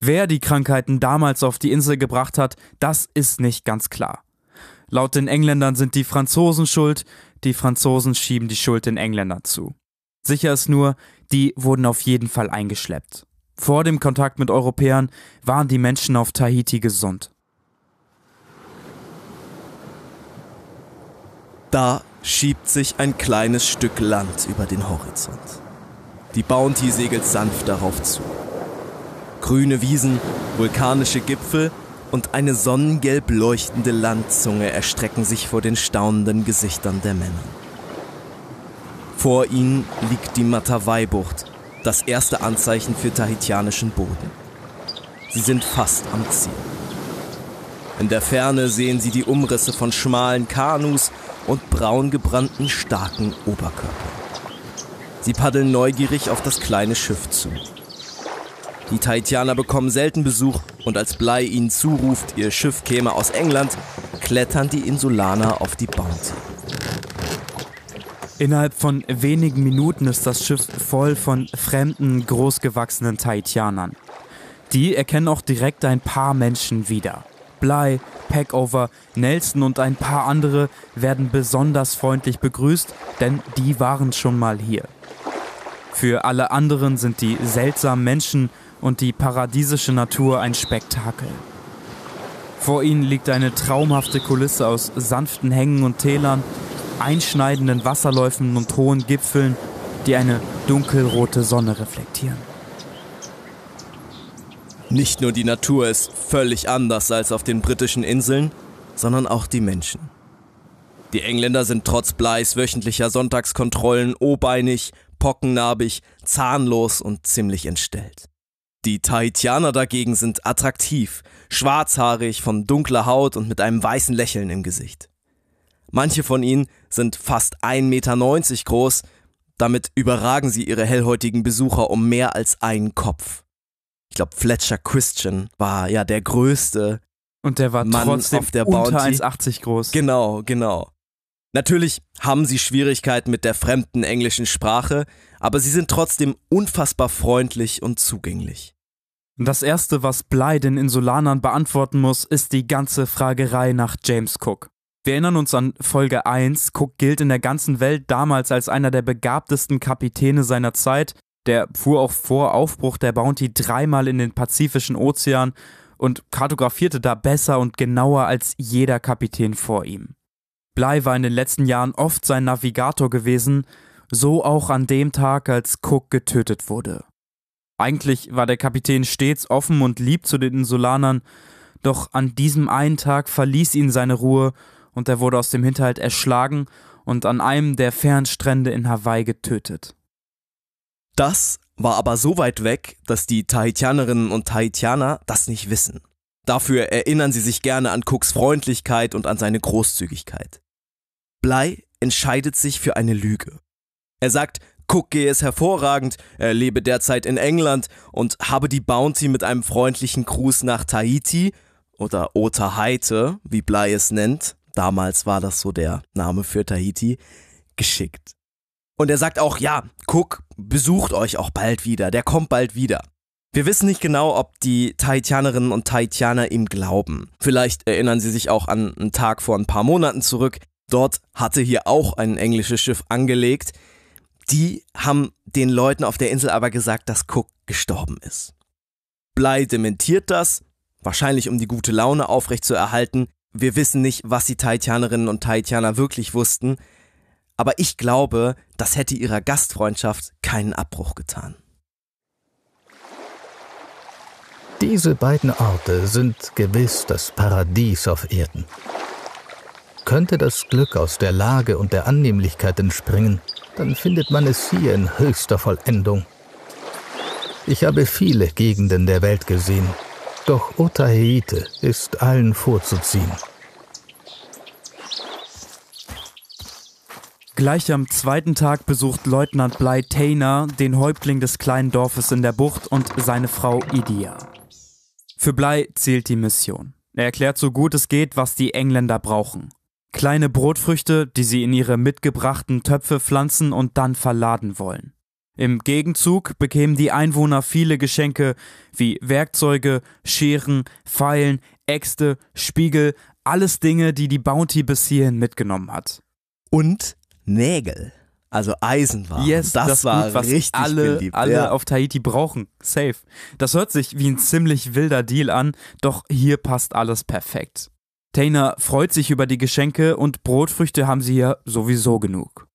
Wer die Krankheiten damals auf die Insel gebracht hat, das ist nicht ganz klar. Laut den Engländern sind die Franzosen schuld, die Franzosen schieben die Schuld den Engländern zu. Sicher ist nur, die wurden auf jeden Fall eingeschleppt. Vor dem Kontakt mit Europäern waren die Menschen auf Tahiti gesund. Da schiebt sich ein kleines Stück Land über den Horizont. Die Bounty segelt sanft darauf zu. Grüne Wiesen, vulkanische Gipfel und eine sonnengelb leuchtende Landzunge erstrecken sich vor den staunenden Gesichtern der Männer. Vor ihnen liegt die Matavai-Bucht, das erste Anzeichen für tahitianischen Boden. Sie sind fast am Ziel. In der Ferne sehen sie die Umrisse von schmalen Kanus und braun gebrannten starken Oberkörpern. Sie paddeln neugierig auf das kleine Schiff zu. Die Tahitianer bekommen selten Besuch und als Blei ihnen zuruft, ihr Schiff käme aus England, klettern die Insulaner auf die Bounty. Innerhalb von wenigen Minuten ist das Schiff voll von fremden, großgewachsenen Tahitianern. Die erkennen auch direkt ein paar Menschen wieder. Bly, Packover, Nelson und ein paar andere werden besonders freundlich begrüßt, denn die waren schon mal hier. Für alle anderen sind die seltsamen Menschen und die paradiesische Natur ein Spektakel. Vor ihnen liegt eine traumhafte Kulisse aus sanften Hängen und Tälern, einschneidenden Wasserläufen und hohen Gipfeln, die eine dunkelrote Sonne reflektieren. Nicht nur die Natur ist völlig anders als auf den britischen Inseln, sondern auch die Menschen. Die Engländer sind trotz Bleis wöchentlicher Sonntagskontrollen obeinig, pockennarbig, zahnlos und ziemlich entstellt. Die Tahitianer dagegen sind attraktiv, schwarzhaarig, von dunkler Haut und mit einem weißen Lächeln im Gesicht. Manche von ihnen sind fast 1,90 Meter groß, damit überragen sie ihre hellhäutigen Besucher um mehr als einen Kopf. Ich glaube, Fletcher Christian war ja der größte. Und der war Mann trotzdem auf der unter Bounty. 1,80 groß. Genau, genau. Natürlich haben sie Schwierigkeiten mit der fremden englischen Sprache, aber sie sind trotzdem unfassbar freundlich und zugänglich. Das erste, was Bly den Insulanern beantworten muss, ist die ganze Fragerei nach James Cook. Wir erinnern uns an Folge 1. Cook gilt in der ganzen Welt damals als einer der begabtesten Kapitäne seiner Zeit. Der fuhr auch vor Aufbruch der Bounty dreimal in den Pazifischen Ozean und kartografierte da besser und genauer als jeder Kapitän vor ihm. Bly war in den letzten Jahren oft sein Navigator gewesen, so auch an dem Tag, als Cook getötet wurde. Eigentlich war der Kapitän stets offen und lieb zu den Insulanern, doch an diesem einen Tag verließ ihn seine Ruhe und er wurde aus dem Hinterhalt erschlagen und an einem der Fernstrände in Hawaii getötet. Das war aber so weit weg, dass die Tahitianerinnen und Tahitianer das nicht wissen. Dafür erinnern sie sich gerne an Cooks Freundlichkeit und an seine Großzügigkeit. Bly entscheidet sich für eine Lüge. Er sagt, Cook gehe es hervorragend, er lebe derzeit in England und habe die Bounty mit einem freundlichen Gruß nach Tahiti oder Otaheite, wie Bly es nennt, damals war das so der Name für Tahiti, geschickt. Und er sagt auch, ja, Cook besucht euch auch bald wieder, der kommt bald wieder. Wir wissen nicht genau, ob die Tahitianerinnen und Tahitianer ihm glauben. Vielleicht erinnern sie sich auch an einen Tag vor ein paar Monaten zurück. Dort hatte hier auch ein englisches Schiff angelegt. Die haben den Leuten auf der Insel aber gesagt, dass Cook gestorben ist. Bly dementiert das, wahrscheinlich um die gute Laune aufrechtzuerhalten. Wir wissen nicht, was die Tahitianerinnen und Tahitianer wirklich wussten, aber ich glaube, das hätte ihrer Gastfreundschaft keinen Abbruch getan. Diese beiden Orte sind gewiss das Paradies auf Erden. Könnte das Glück aus der Lage und der Annehmlichkeit entspringen, dann findet man es hier in höchster Vollendung. Ich habe viele Gegenden der Welt gesehen, doch Otaheite ist allen vorzuziehen. Gleich am zweiten Tag besucht Leutnant Bly Tainer den Häuptling des kleinen Dorfes in der Bucht und seine Frau Idia. Für Bly zählt die Mission. Er erklärt so gut es geht, was die Engländer brauchen. Kleine Brotfrüchte, die sie in ihre mitgebrachten Töpfe pflanzen und dann verladen wollen. Im Gegenzug bekämen die Einwohner viele Geschenke wie Werkzeuge, Scheren, Pfeilen, Äxte, Spiegel, alles Dinge, die die Bounty bis hierhin mitgenommen hat. Und Nägel, also Eisenwaren. Yes, das, das war Gut, was richtig alle, beliebt. alle ja. auf Tahiti brauchen. Safe. Das hört sich wie ein ziemlich wilder Deal an, doch hier passt alles perfekt. Tainer freut sich über die Geschenke und Brotfrüchte haben sie hier sowieso genug.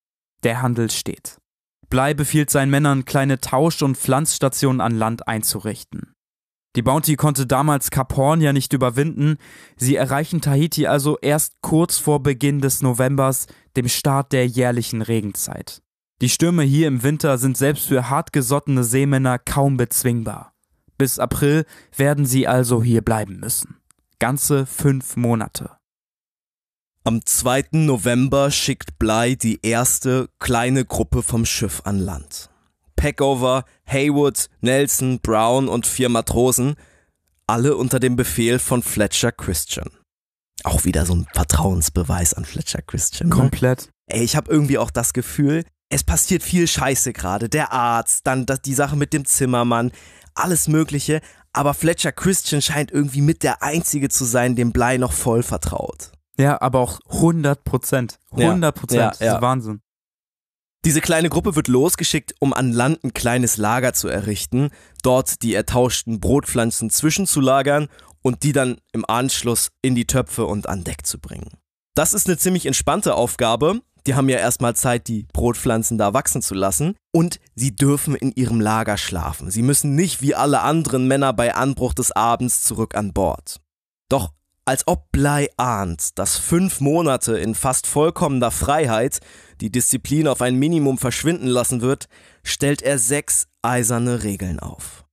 Der Handel steht. Blei befiehlt seinen Männern, kleine Tausch- und Pflanzstationen an Land einzurichten. Die Bounty konnte damals Kap Horn ja nicht überwinden, sie erreichen Tahiti also erst kurz vor Beginn des Novembers, dem Start der jährlichen Regenzeit. Die Stürme hier im Winter sind selbst für hartgesottene Seemänner kaum bezwingbar. Bis April werden sie also hier bleiben müssen. Ganze fünf Monate. Am 2. November schickt Bly die erste kleine Gruppe vom Schiff an Land. Peckover, Haywood, Nelson, Brown und vier Matrosen, alle unter dem Befehl von Fletcher Christian. Auch wieder so ein Vertrauensbeweis an Fletcher Christian. Ne? Komplett. Ey, ich habe irgendwie auch das Gefühl, es passiert viel Scheiße gerade. Der Arzt, dann das, die Sache mit dem Zimmermann, alles Mögliche. Aber Fletcher Christian scheint irgendwie mit der Einzige zu sein, dem Blei noch voll vertraut. Ja, aber auch 100 Prozent. 100 Prozent. Ja, Das ja. ist Wahnsinn. Diese kleine Gruppe wird losgeschickt, um an Land ein kleines Lager zu errichten, dort die ertauschten Brotpflanzen zwischenzulagern und die dann im Anschluss in die Töpfe und an Deck zu bringen. Das ist eine ziemlich entspannte Aufgabe. Die haben ja erstmal Zeit, die Brotpflanzen da wachsen zu lassen. Und sie dürfen in ihrem Lager schlafen. Sie müssen nicht wie alle anderen Männer bei Anbruch des Abends zurück an Bord. Doch als ob Blei ahnt, dass fünf Monate in fast vollkommener Freiheit die Disziplin auf ein Minimum verschwinden lassen wird, stellt er sechs eiserne Regeln auf.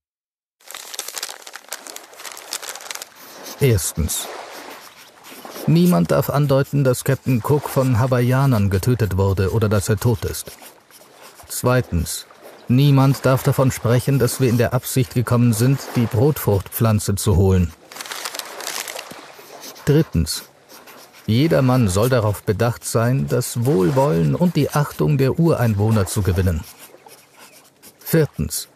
Erstens. Niemand darf andeuten, dass Captain Cook von Hawaiianern getötet wurde oder dass er tot ist. Zweitens. Niemand darf davon sprechen, dass wir in der Absicht gekommen sind, die Brotfruchtpflanze zu holen. Drittens. Jeder Mann soll darauf bedacht sein, das Wohlwollen und die Achtung der Ureinwohner zu gewinnen. Viertens.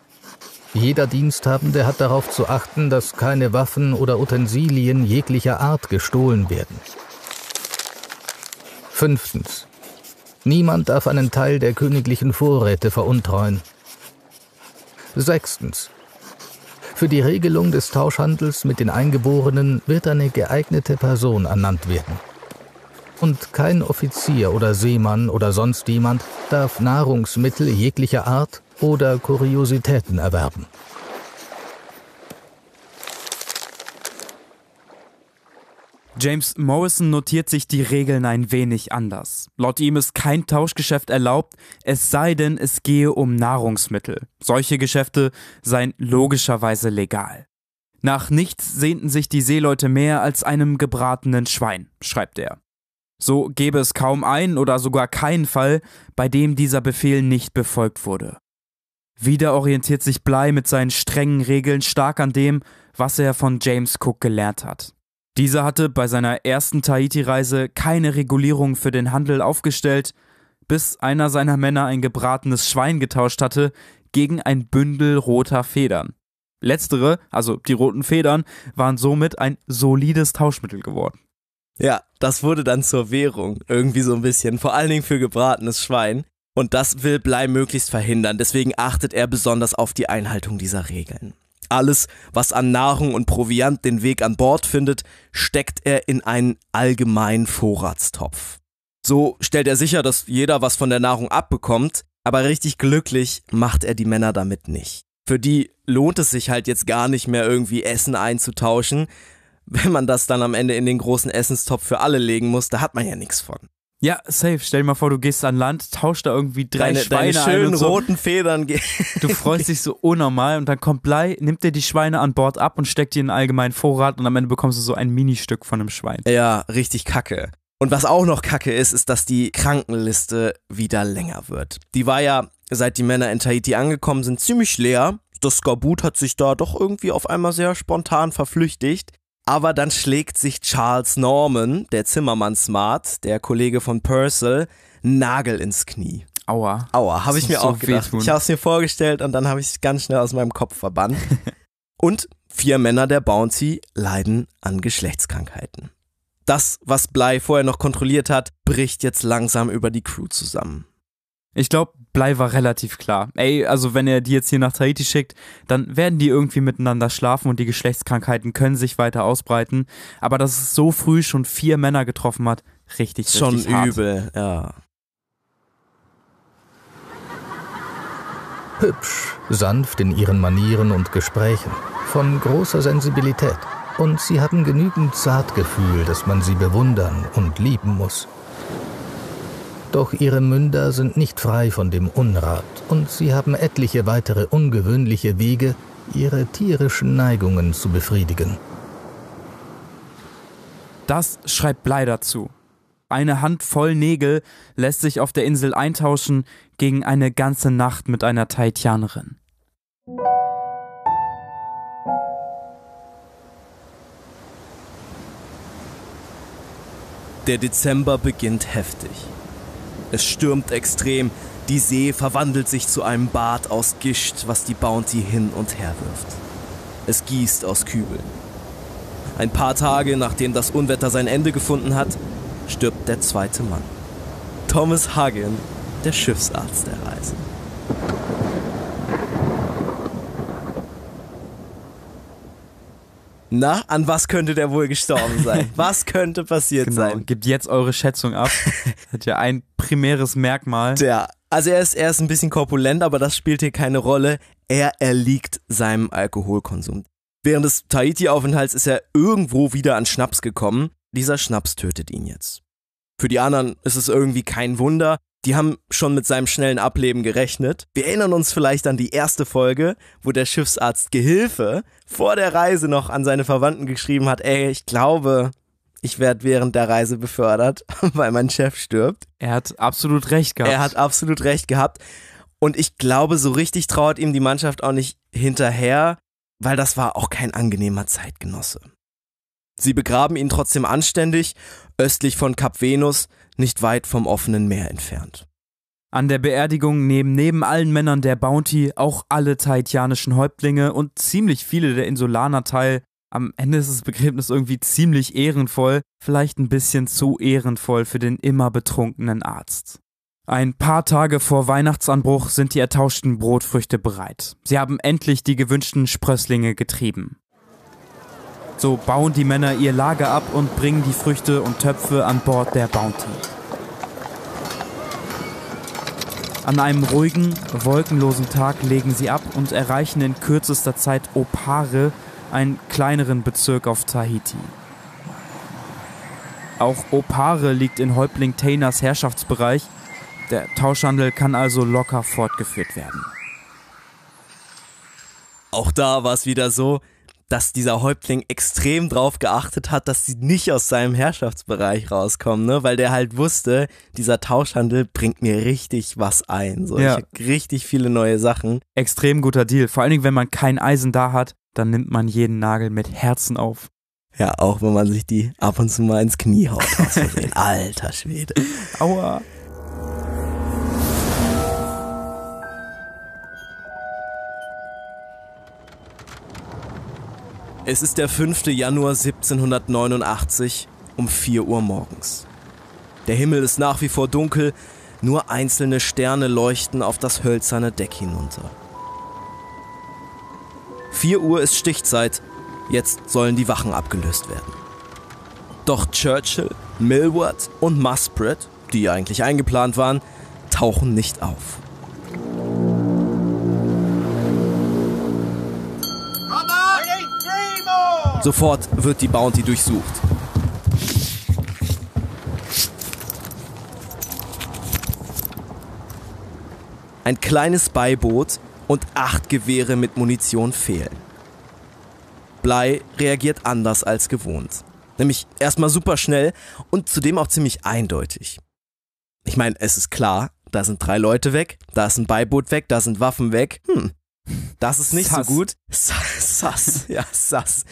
Jeder Diensthabende hat darauf zu achten, dass keine Waffen oder Utensilien jeglicher Art gestohlen werden. Fünftens. Niemand darf einen Teil der königlichen Vorräte veruntreuen. Sechstens. Für die Regelung des Tauschhandels mit den Eingeborenen wird eine geeignete Person ernannt werden. Und kein Offizier oder Seemann oder sonst jemand darf Nahrungsmittel jeglicher Art oder Kuriositäten erwerben. James Morrison notiert sich die Regeln ein wenig anders. Laut ihm ist kein Tauschgeschäft erlaubt, es sei denn, es gehe um Nahrungsmittel. Solche Geschäfte seien logischerweise legal. Nach nichts sehnten sich die Seeleute mehr als einem gebratenen Schwein, schreibt er. So gäbe es kaum einen oder sogar keinen Fall, bei dem dieser Befehl nicht befolgt wurde. Wieder orientiert sich Bly mit seinen strengen Regeln stark an dem, was er von James Cook gelernt hat. Dieser hatte bei seiner ersten Tahiti-Reise keine Regulierung für den Handel aufgestellt, bis einer seiner Männer ein gebratenes Schwein getauscht hatte gegen ein Bündel roter Federn. Letztere, also die roten Federn, waren somit ein solides Tauschmittel geworden. Ja, das wurde dann zur Währung, irgendwie so ein bisschen, vor allen Dingen für gebratenes Schwein. Und das will Blei möglichst verhindern, deswegen achtet er besonders auf die Einhaltung dieser Regeln. Alles, was an Nahrung und Proviant den Weg an Bord findet, steckt er in einen allgemeinen Vorratstopf. So stellt er sicher, dass jeder was von der Nahrung abbekommt, aber richtig glücklich macht er die Männer damit nicht. Für die lohnt es sich halt jetzt gar nicht mehr irgendwie Essen einzutauschen. Wenn man das dann am Ende in den großen Essenstopf für alle legen muss, da hat man ja nichts von. Ja, safe. Stell dir mal vor, du gehst an Land, tauschst da irgendwie drei Deine, Schweine deine ein schönen und so. roten Federn. Du freust dich so unnormal und dann kommt Blei, nimmt dir die Schweine an Bord ab und steckt die in einen allgemeinen Vorrat und am Ende bekommst du so ein Ministück von einem Schwein. Ja, richtig kacke. Und was auch noch kacke ist, ist, dass die Krankenliste wieder länger wird. Die war ja, seit die Männer in Tahiti angekommen sind, ziemlich leer. Das Skorbut hat sich da doch irgendwie auf einmal sehr spontan verflüchtigt. Aber dann schlägt sich Charles Norman, der Zimmermann Smart, der Kollege von Purcell, Nagel ins Knie. Aua. Aua, habe ich mir so auch gedacht. wehtun. Ich habe es mir vorgestellt und dann habe ich es ganz schnell aus meinem Kopf verbannt. und vier Männer der Bounty leiden an Geschlechtskrankheiten. Das, was Bly vorher noch kontrolliert hat, bricht jetzt langsam über die Crew zusammen. Ich glaube, Blei war relativ klar. Ey, also wenn er die jetzt hier nach Tahiti schickt, dann werden die irgendwie miteinander schlafen und die Geschlechtskrankheiten können sich weiter ausbreiten. Aber dass es so früh schon vier Männer getroffen hat, richtig, Schon richtig hart. übel, ja. Hübsch, sanft in ihren Manieren und Gesprächen, von großer Sensibilität. Und sie haben genügend Zartgefühl, dass man sie bewundern und lieben muss. Doch ihre Münder sind nicht frei von dem Unrat und sie haben etliche weitere ungewöhnliche Wege, ihre tierischen Neigungen zu befriedigen. Das schreibt Blei dazu. Eine Handvoll Nägel lässt sich auf der Insel eintauschen gegen eine ganze Nacht mit einer Tahitianerin. Der Dezember beginnt heftig. Es stürmt extrem, die See verwandelt sich zu einem Bad aus Gischt, was die Bounty hin und her wirft. Es gießt aus Kübeln. Ein paar Tage nachdem das Unwetter sein Ende gefunden hat, stirbt der zweite Mann. Thomas Hagen, der Schiffsarzt der Reise. Na, an was könnte der wohl gestorben sein? Was könnte passiert Genau, sein? gebt jetzt eure Schätzung ab. Hat ja ein primäres Merkmal. Der, also er ist, er ist ein bisschen korpulent, aber das spielt hier keine Rolle. Er erliegt seinem Alkoholkonsum. Während des Tahiti-Aufenthalts ist er irgendwo wieder an Schnaps gekommen. Dieser Schnaps tötet ihn jetzt. Für die anderen ist es irgendwie kein Wunder. Die haben schon mit seinem schnellen Ableben gerechnet. Wir erinnern uns vielleicht an die erste Folge, wo der Schiffsarzt Gehilfe vor der Reise noch an seine Verwandten geschrieben hat, ey, ich glaube, ich werde während der Reise befördert, weil mein Chef stirbt. Er hat absolut recht gehabt. Er hat absolut recht gehabt. Und ich glaube, so richtig trauert ihm die Mannschaft auch nicht hinterher, weil das war auch kein angenehmer Zeitgenosse. Sie begraben ihn trotzdem anständig, östlich von Kap Venus, nicht weit vom offenen Meer entfernt. An der Beerdigung nehmen neben allen Männern der Bounty auch alle tahitianischen Häuptlinge und ziemlich viele der Insulaner teil. Am Ende ist das Begräbnis irgendwie ziemlich ehrenvoll, vielleicht ein bisschen zu ehrenvoll für den immer betrunkenen Arzt. Ein paar Tage vor Weihnachtsanbruch sind die ertauschten Brotfrüchte bereit. Sie haben endlich die gewünschten Sprösslinge getrieben. So bauen die Männer ihr Lager ab und bringen die Früchte und Töpfe an Bord der Bounty. An einem ruhigen, wolkenlosen Tag legen sie ab und erreichen in kürzester Zeit Opare, einen kleineren Bezirk auf Tahiti. Auch Opare liegt in Häuptling Tainers Herrschaftsbereich. Der Tauschhandel kann also locker fortgeführt werden. Auch da war es wieder so, dass dieser Häuptling extrem drauf geachtet hat, dass sie nicht aus seinem Herrschaftsbereich rauskommen, ne? Weil der halt wusste, dieser Tauschhandel bringt mir richtig was ein. So, Ja. richtig viele neue Sachen. Extrem guter Deal. Vor allen Dingen, wenn man kein Eisen da hat, dann nimmt man jeden Nagel mit Herzen auf. Ja, auch wenn man sich die ab und zu mal ins Knie haut. Alter Schwede. Aua. Es ist der 5. Januar 1789 um 4 Uhr morgens. Der Himmel ist nach wie vor dunkel, Nur einzelne Sterne leuchten auf das hölzerne Deck hinunter. 4 Uhr ist Stichzeit. Jetzt sollen die Wachen abgelöst werden. Doch Churchill, Millward und Muspratt, die eigentlich eingeplant waren, tauchen nicht auf. Sofort wird die Bounty durchsucht. Ein kleines Beiboot und acht Gewehre mit Munition fehlen. Blei reagiert anders als gewohnt. Nämlich erstmal super schnell und zudem auch ziemlich eindeutig. Ich meine, es ist klar, da sind drei Leute weg, da ist ein Beiboot weg, da sind Waffen weg. Hm, das ist nicht Sass. so gut. Sass, sass, ja, sass.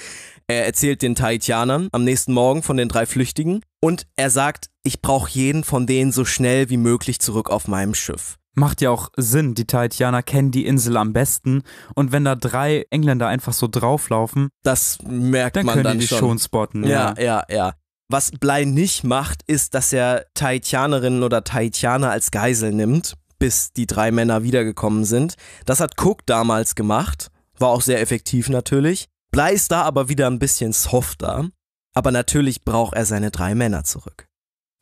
Er erzählt den Tahitianern am nächsten Morgen von den drei Flüchtigen und er sagt, ich brauche jeden von denen so schnell wie möglich zurück auf meinem Schiff. Macht ja auch Sinn, die Tahitianer kennen die Insel am besten und wenn da drei Engländer einfach so drauflaufen, Das merkt dann man können dann die schon. schon spotten. Ja, ja, ja. Was Blei nicht macht, ist, dass er Tahitianerinnen oder Tahitianer als Geisel nimmt, bis die drei Männer wiedergekommen sind. Das hat Cook damals gemacht, war auch sehr effektiv natürlich. Blei ist da aber wieder ein bisschen softer, aber natürlich braucht er seine drei Männer zurück.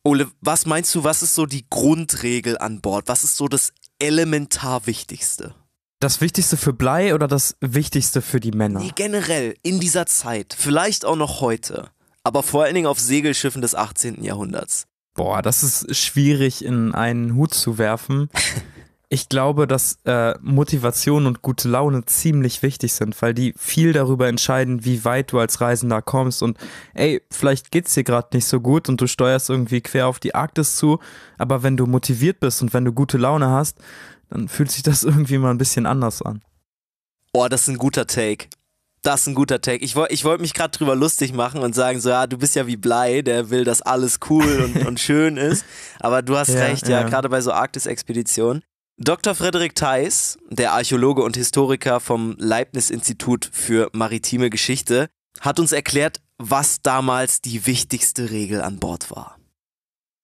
Ole, was meinst du, was ist so die Grundregel an Bord? Was ist so das elementar Wichtigste? Das Wichtigste für Blei oder das Wichtigste für die Männer? Nee, generell in dieser Zeit, vielleicht auch noch heute, aber vor allen Dingen auf Segelschiffen des 18. Jahrhunderts. Boah, das ist schwierig in einen Hut zu werfen. Ich glaube, dass äh, Motivation und gute Laune ziemlich wichtig sind, weil die viel darüber entscheiden, wie weit du als Reisender kommst. Und ey, vielleicht geht's dir gerade nicht so gut und du steuerst irgendwie quer auf die Arktis zu, aber wenn du motiviert bist und wenn du gute Laune hast, dann fühlt sich das irgendwie mal ein bisschen anders an. Oh, das ist ein guter Take. Das ist ein guter Take. Ich, woll- ich wollte mich gerade drüber lustig machen und sagen, so, ja, du bist ja wie Blei, der will, dass alles cool und, und schön ist. Aber du hast Ja, recht, ja, ja. gerade bei so Arktis-Expeditionen. Dr. Frederik Theis, der Archäologe und Historiker vom Leibniz-Institut für maritime Geschichte, hat uns erklärt, was damals die wichtigste Regel an Bord war.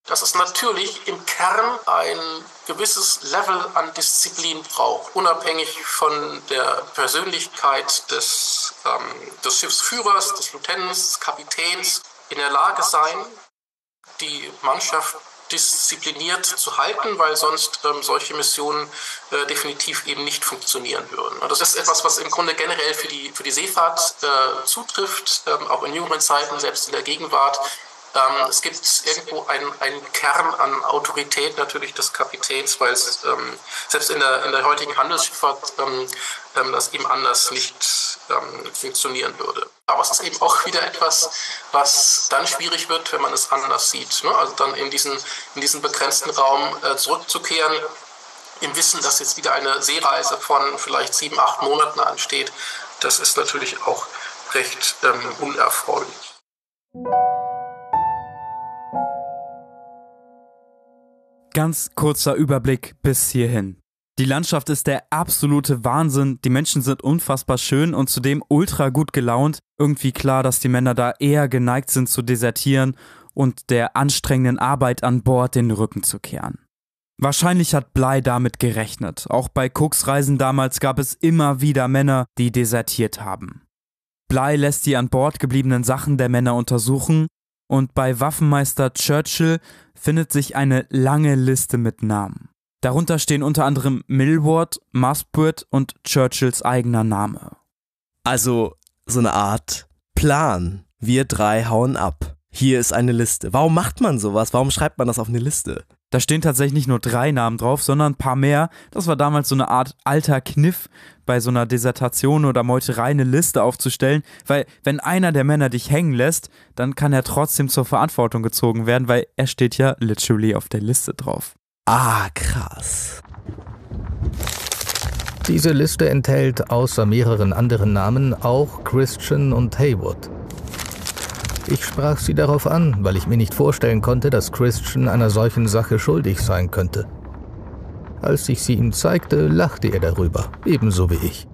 dass es natürlich im Kern ein gewisses Level an Disziplin braucht, unabhängig von der Persönlichkeit des, ähm, des Schiffsführers, des Lieutenants, des Kapitäns, in der Lage sein, die Mannschaft diszipliniert zu halten, weil sonst ähm, solche Missionen äh, definitiv eben nicht funktionieren würden. Und das ist etwas, was im Grunde generell für die, für die Seefahrt äh, zutrifft, ähm, auch in jüngeren Zeiten, selbst in der Gegenwart. Ähm, es gibt irgendwo einen, einen Kern an Autorität natürlich des Kapitäns, weil es ähm, selbst in der, in der heutigen Handelsschifffahrt ähm, ähm, das eben anders nicht ähm, funktionieren würde. Aber es ist eben auch wieder etwas, was dann schwierig wird, wenn man es anders sieht. Ne? Also dann in diesen, in diesen begrenzten Raum äh, zurückzukehren, im Wissen, dass jetzt wieder eine Seereise von vielleicht sieben, acht Monaten ansteht, das ist natürlich auch recht ähm, unerfreulich. Ganz kurzer Überblick bis hierhin. Die Landschaft ist der absolute Wahnsinn, die Menschen sind unfassbar schön und zudem ultra gut gelaunt. Irgendwie klar, dass die Männer da eher geneigt sind zu desertieren und der anstrengenden Arbeit an Bord den Rücken zu kehren. Wahrscheinlich hat Bly damit gerechnet. Auch bei Cooks Reisen damals gab es immer wieder Männer, die desertiert haben. Bly lässt die an Bord gebliebenen Sachen der Männer untersuchen und bei Waffenmeister Churchill findet sich eine lange Liste mit Namen. Darunter stehen unter anderem Millward, Muspratt und Churchills eigener Name. Also so eine Art Plan. Wir drei hauen ab. Hier ist eine Liste. Warum macht man sowas? Warum schreibt man das auf eine Liste? Da stehen tatsächlich nicht nur drei Namen drauf, sondern ein paar mehr. Das war damals so eine Art alter Kniff, bei so einer Desertation oder Meuterei eine Liste aufzustellen, weil wenn einer der Männer dich hängen lässt, dann kann er trotzdem zur Verantwortung gezogen werden, weil er steht ja literally auf der Liste drauf. Ah, krass. Diese Liste enthält außer mehreren anderen Namen auch Christian und Haywood. Ich sprach sie darauf an, weil ich mir nicht vorstellen konnte, dass Christian einer solchen Sache schuldig sein könnte. Als ich sie ihm zeigte, lachte er darüber, ebenso wie ich.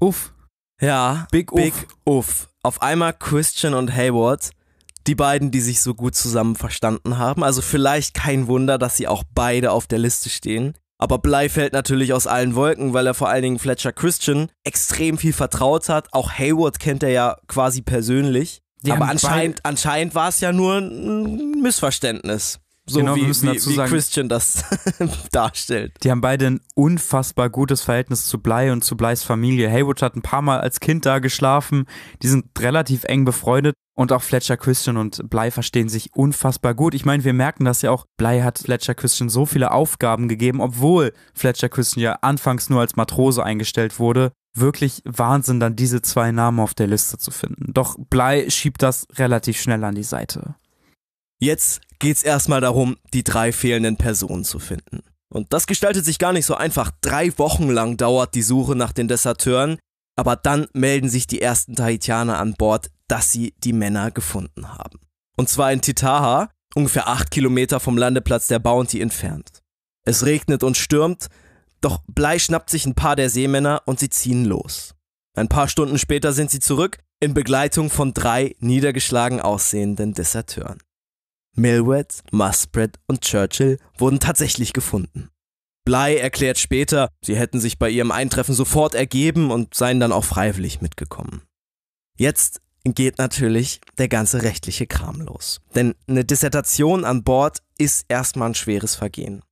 Uff, Ja, Big Uff. Big Uff. Auf einmal Christian und Hayward, die beiden, die sich so gut zusammen verstanden haben. Also vielleicht kein Wunder, dass sie auch beide auf der Liste stehen. Aber Bly fällt natürlich aus allen Wolken, weil er vor allen Dingen Fletcher Christian extrem viel vertraut hat. Auch Hayward kennt er ja quasi persönlich. Die Aber anscheinend, anscheinend war es ja nur ein Missverständnis. So Genau, wie, wie, wie sagen- Christian das darstellt. Die haben beide ein unfassbar gutes Verhältnis zu Bly und zu Blys Familie. Haywood hat ein paar Mal als Kind da geschlafen. Die sind relativ eng befreundet. Und auch Fletcher Christian und Bly verstehen sich unfassbar gut. Ich meine, wir merken das ja auch. Bly hat Fletcher Christian so viele Aufgaben gegeben, obwohl Fletcher Christian ja anfangs nur als Matrose eingestellt wurde. Wirklich Wahnsinn, dann diese zwei Namen auf der Liste zu finden. Doch Bly schiebt das relativ schnell an die Seite. Jetzt geht's erstmal darum, die drei fehlenden Personen zu finden. Und das gestaltet sich gar nicht so einfach. Drei Wochen lang dauert die Suche nach den Deserteuren, aber dann melden sich die ersten Tahitianer an Bord, dass sie die Männer gefunden haben. Und zwar in Titaha, ungefähr acht Kilometer vom Landeplatz der Bounty entfernt. Es regnet und stürmt, doch Blei schnappt sich ein paar der Seemänner und sie ziehen los. Ein paar Stunden später sind sie zurück, in Begleitung von drei niedergeschlagen aussehenden Deserteuren. Millward, Muspratt und Churchill wurden tatsächlich gefunden. Bly erklärt später, sie hätten sich bei ihrem Eintreffen sofort ergeben und seien dann auch freiwillig mitgekommen. Jetzt geht natürlich der ganze rechtliche Kram los. Denn eine Dissertation an Bord ist erstmal ein schweres Vergehen.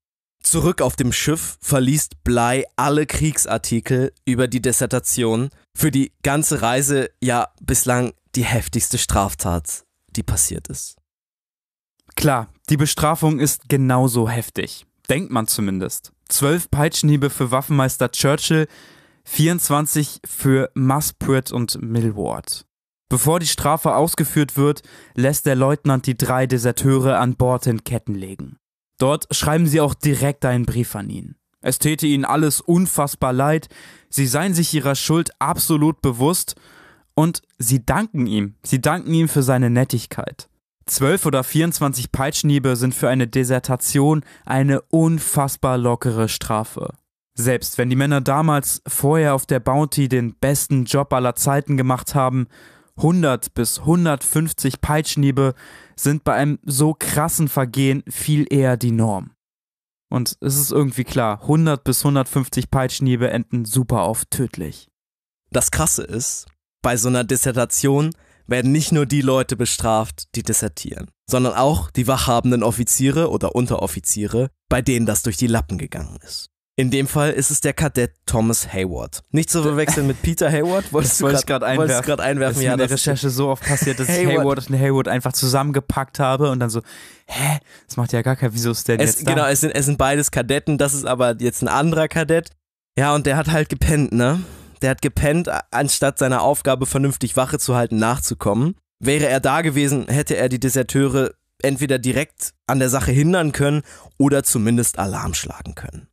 Zurück auf dem Schiff verliest Bly alle Kriegsartikel über die Dissertation. Für die ganze Reise ja bislang die heftigste Straftat, die passiert ist. Klar, die Bestrafung ist genauso heftig. Denkt man zumindest. Zwölf Peitschenhiebe für Waffenmeister Churchill, 24 für Muspratt und Millward. Bevor die Strafe ausgeführt wird, lässt der Leutnant die drei Deserteure an Bord in Ketten legen. Dort schreiben sie auch direkt einen Brief an ihn. Es täte ihnen alles unfassbar leid, sie seien sich ihrer Schuld absolut bewusst und sie danken ihm. Sie danken ihm für seine Nettigkeit. 12 oder 24 Peitschenhiebe sind für eine Desertation eine unfassbar lockere Strafe. Selbst wenn die Männer damals vorher auf der Bounty den besten Job aller Zeiten gemacht haben, 100 bis 150 Peitschenhiebe sind bei einem so krassen Vergehen viel eher die Norm. Und es ist irgendwie klar, 100 bis 150 Peitschenhiebe enden super oft tödlich. Das Krasse ist, bei so einer Dissertation werden nicht nur die Leute bestraft, die dissertieren, sondern auch die wachhabenden Offiziere oder Unteroffiziere, bei denen das durch die Lappen gegangen ist. In dem Fall ist es der Kadett Thomas Hayward. Nicht zu verwechseln mit Peter Hayward. Wolltest du wollte ich gerade einwerfen. einwerfen. Das ist Ja, mir in der Recherche so oft passiert, dass ich Hayward. Hayward und Hayward einfach zusammengepackt habe und dann so, hä, das macht ja gar kein, wieso ist der Es, jetzt da? genau, es sind, es sind beides Kadetten, das ist aber jetzt ein anderer Kadett. Ja, und der hat halt gepennt, ne? Der hat gepennt, anstatt seiner Aufgabe vernünftig Wache zu halten, nachzukommen. Wäre er da gewesen, hätte er die Deserteure entweder direkt an der Sache hindern können oder zumindest Alarm schlagen können.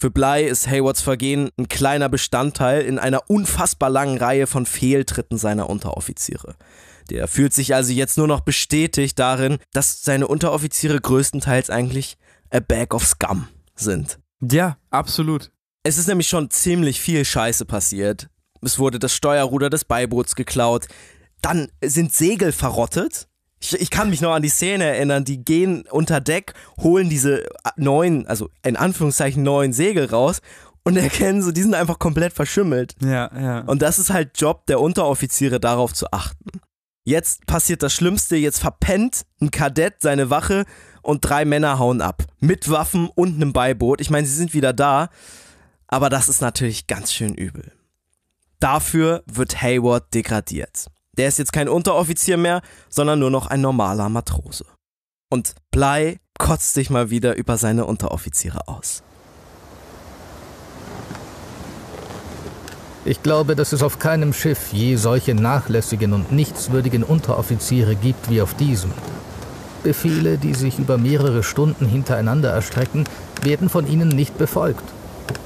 Für Bly ist Haywards Vergehen ein kleiner Bestandteil in einer unfassbar langen Reihe von Fehltritten seiner Unteroffiziere. Der fühlt sich also jetzt nur noch bestätigt darin, dass seine Unteroffiziere größtenteils eigentlich a bag of scum sind. Ja, absolut. Es ist nämlich schon ziemlich viel Scheiße passiert. Es wurde das Steuerruder des Beiboots geklaut. Dann sind Segel verrottet. Ich, ich kann mich noch an die Szene erinnern. Die gehen unter Deck, holen diese neuen, also in Anführungszeichen neuen Segel raus und erkennen so, die sind einfach komplett verschimmelt. Ja, ja. Und das ist halt Job der Unteroffiziere, darauf zu achten. Jetzt passiert das Schlimmste, jetzt verpennt ein Kadett seine Wache und drei Männer hauen ab. Mit Waffen und einem Beiboot. Ich meine, sie sind wieder da, aber das ist natürlich ganz schön übel. Dafür wird Hayward degradiert. Der ist jetzt kein Unteroffizier mehr, sondern nur noch ein normaler Matrose. Und Bly kotzt sich mal wieder über seine Unteroffiziere aus. Ich glaube, dass es auf keinem Schiff je solche nachlässigen und nichtswürdigen Unteroffiziere gibt wie auf diesem. Befehle, die sich über mehrere Stunden hintereinander erstrecken, werden von ihnen nicht befolgt.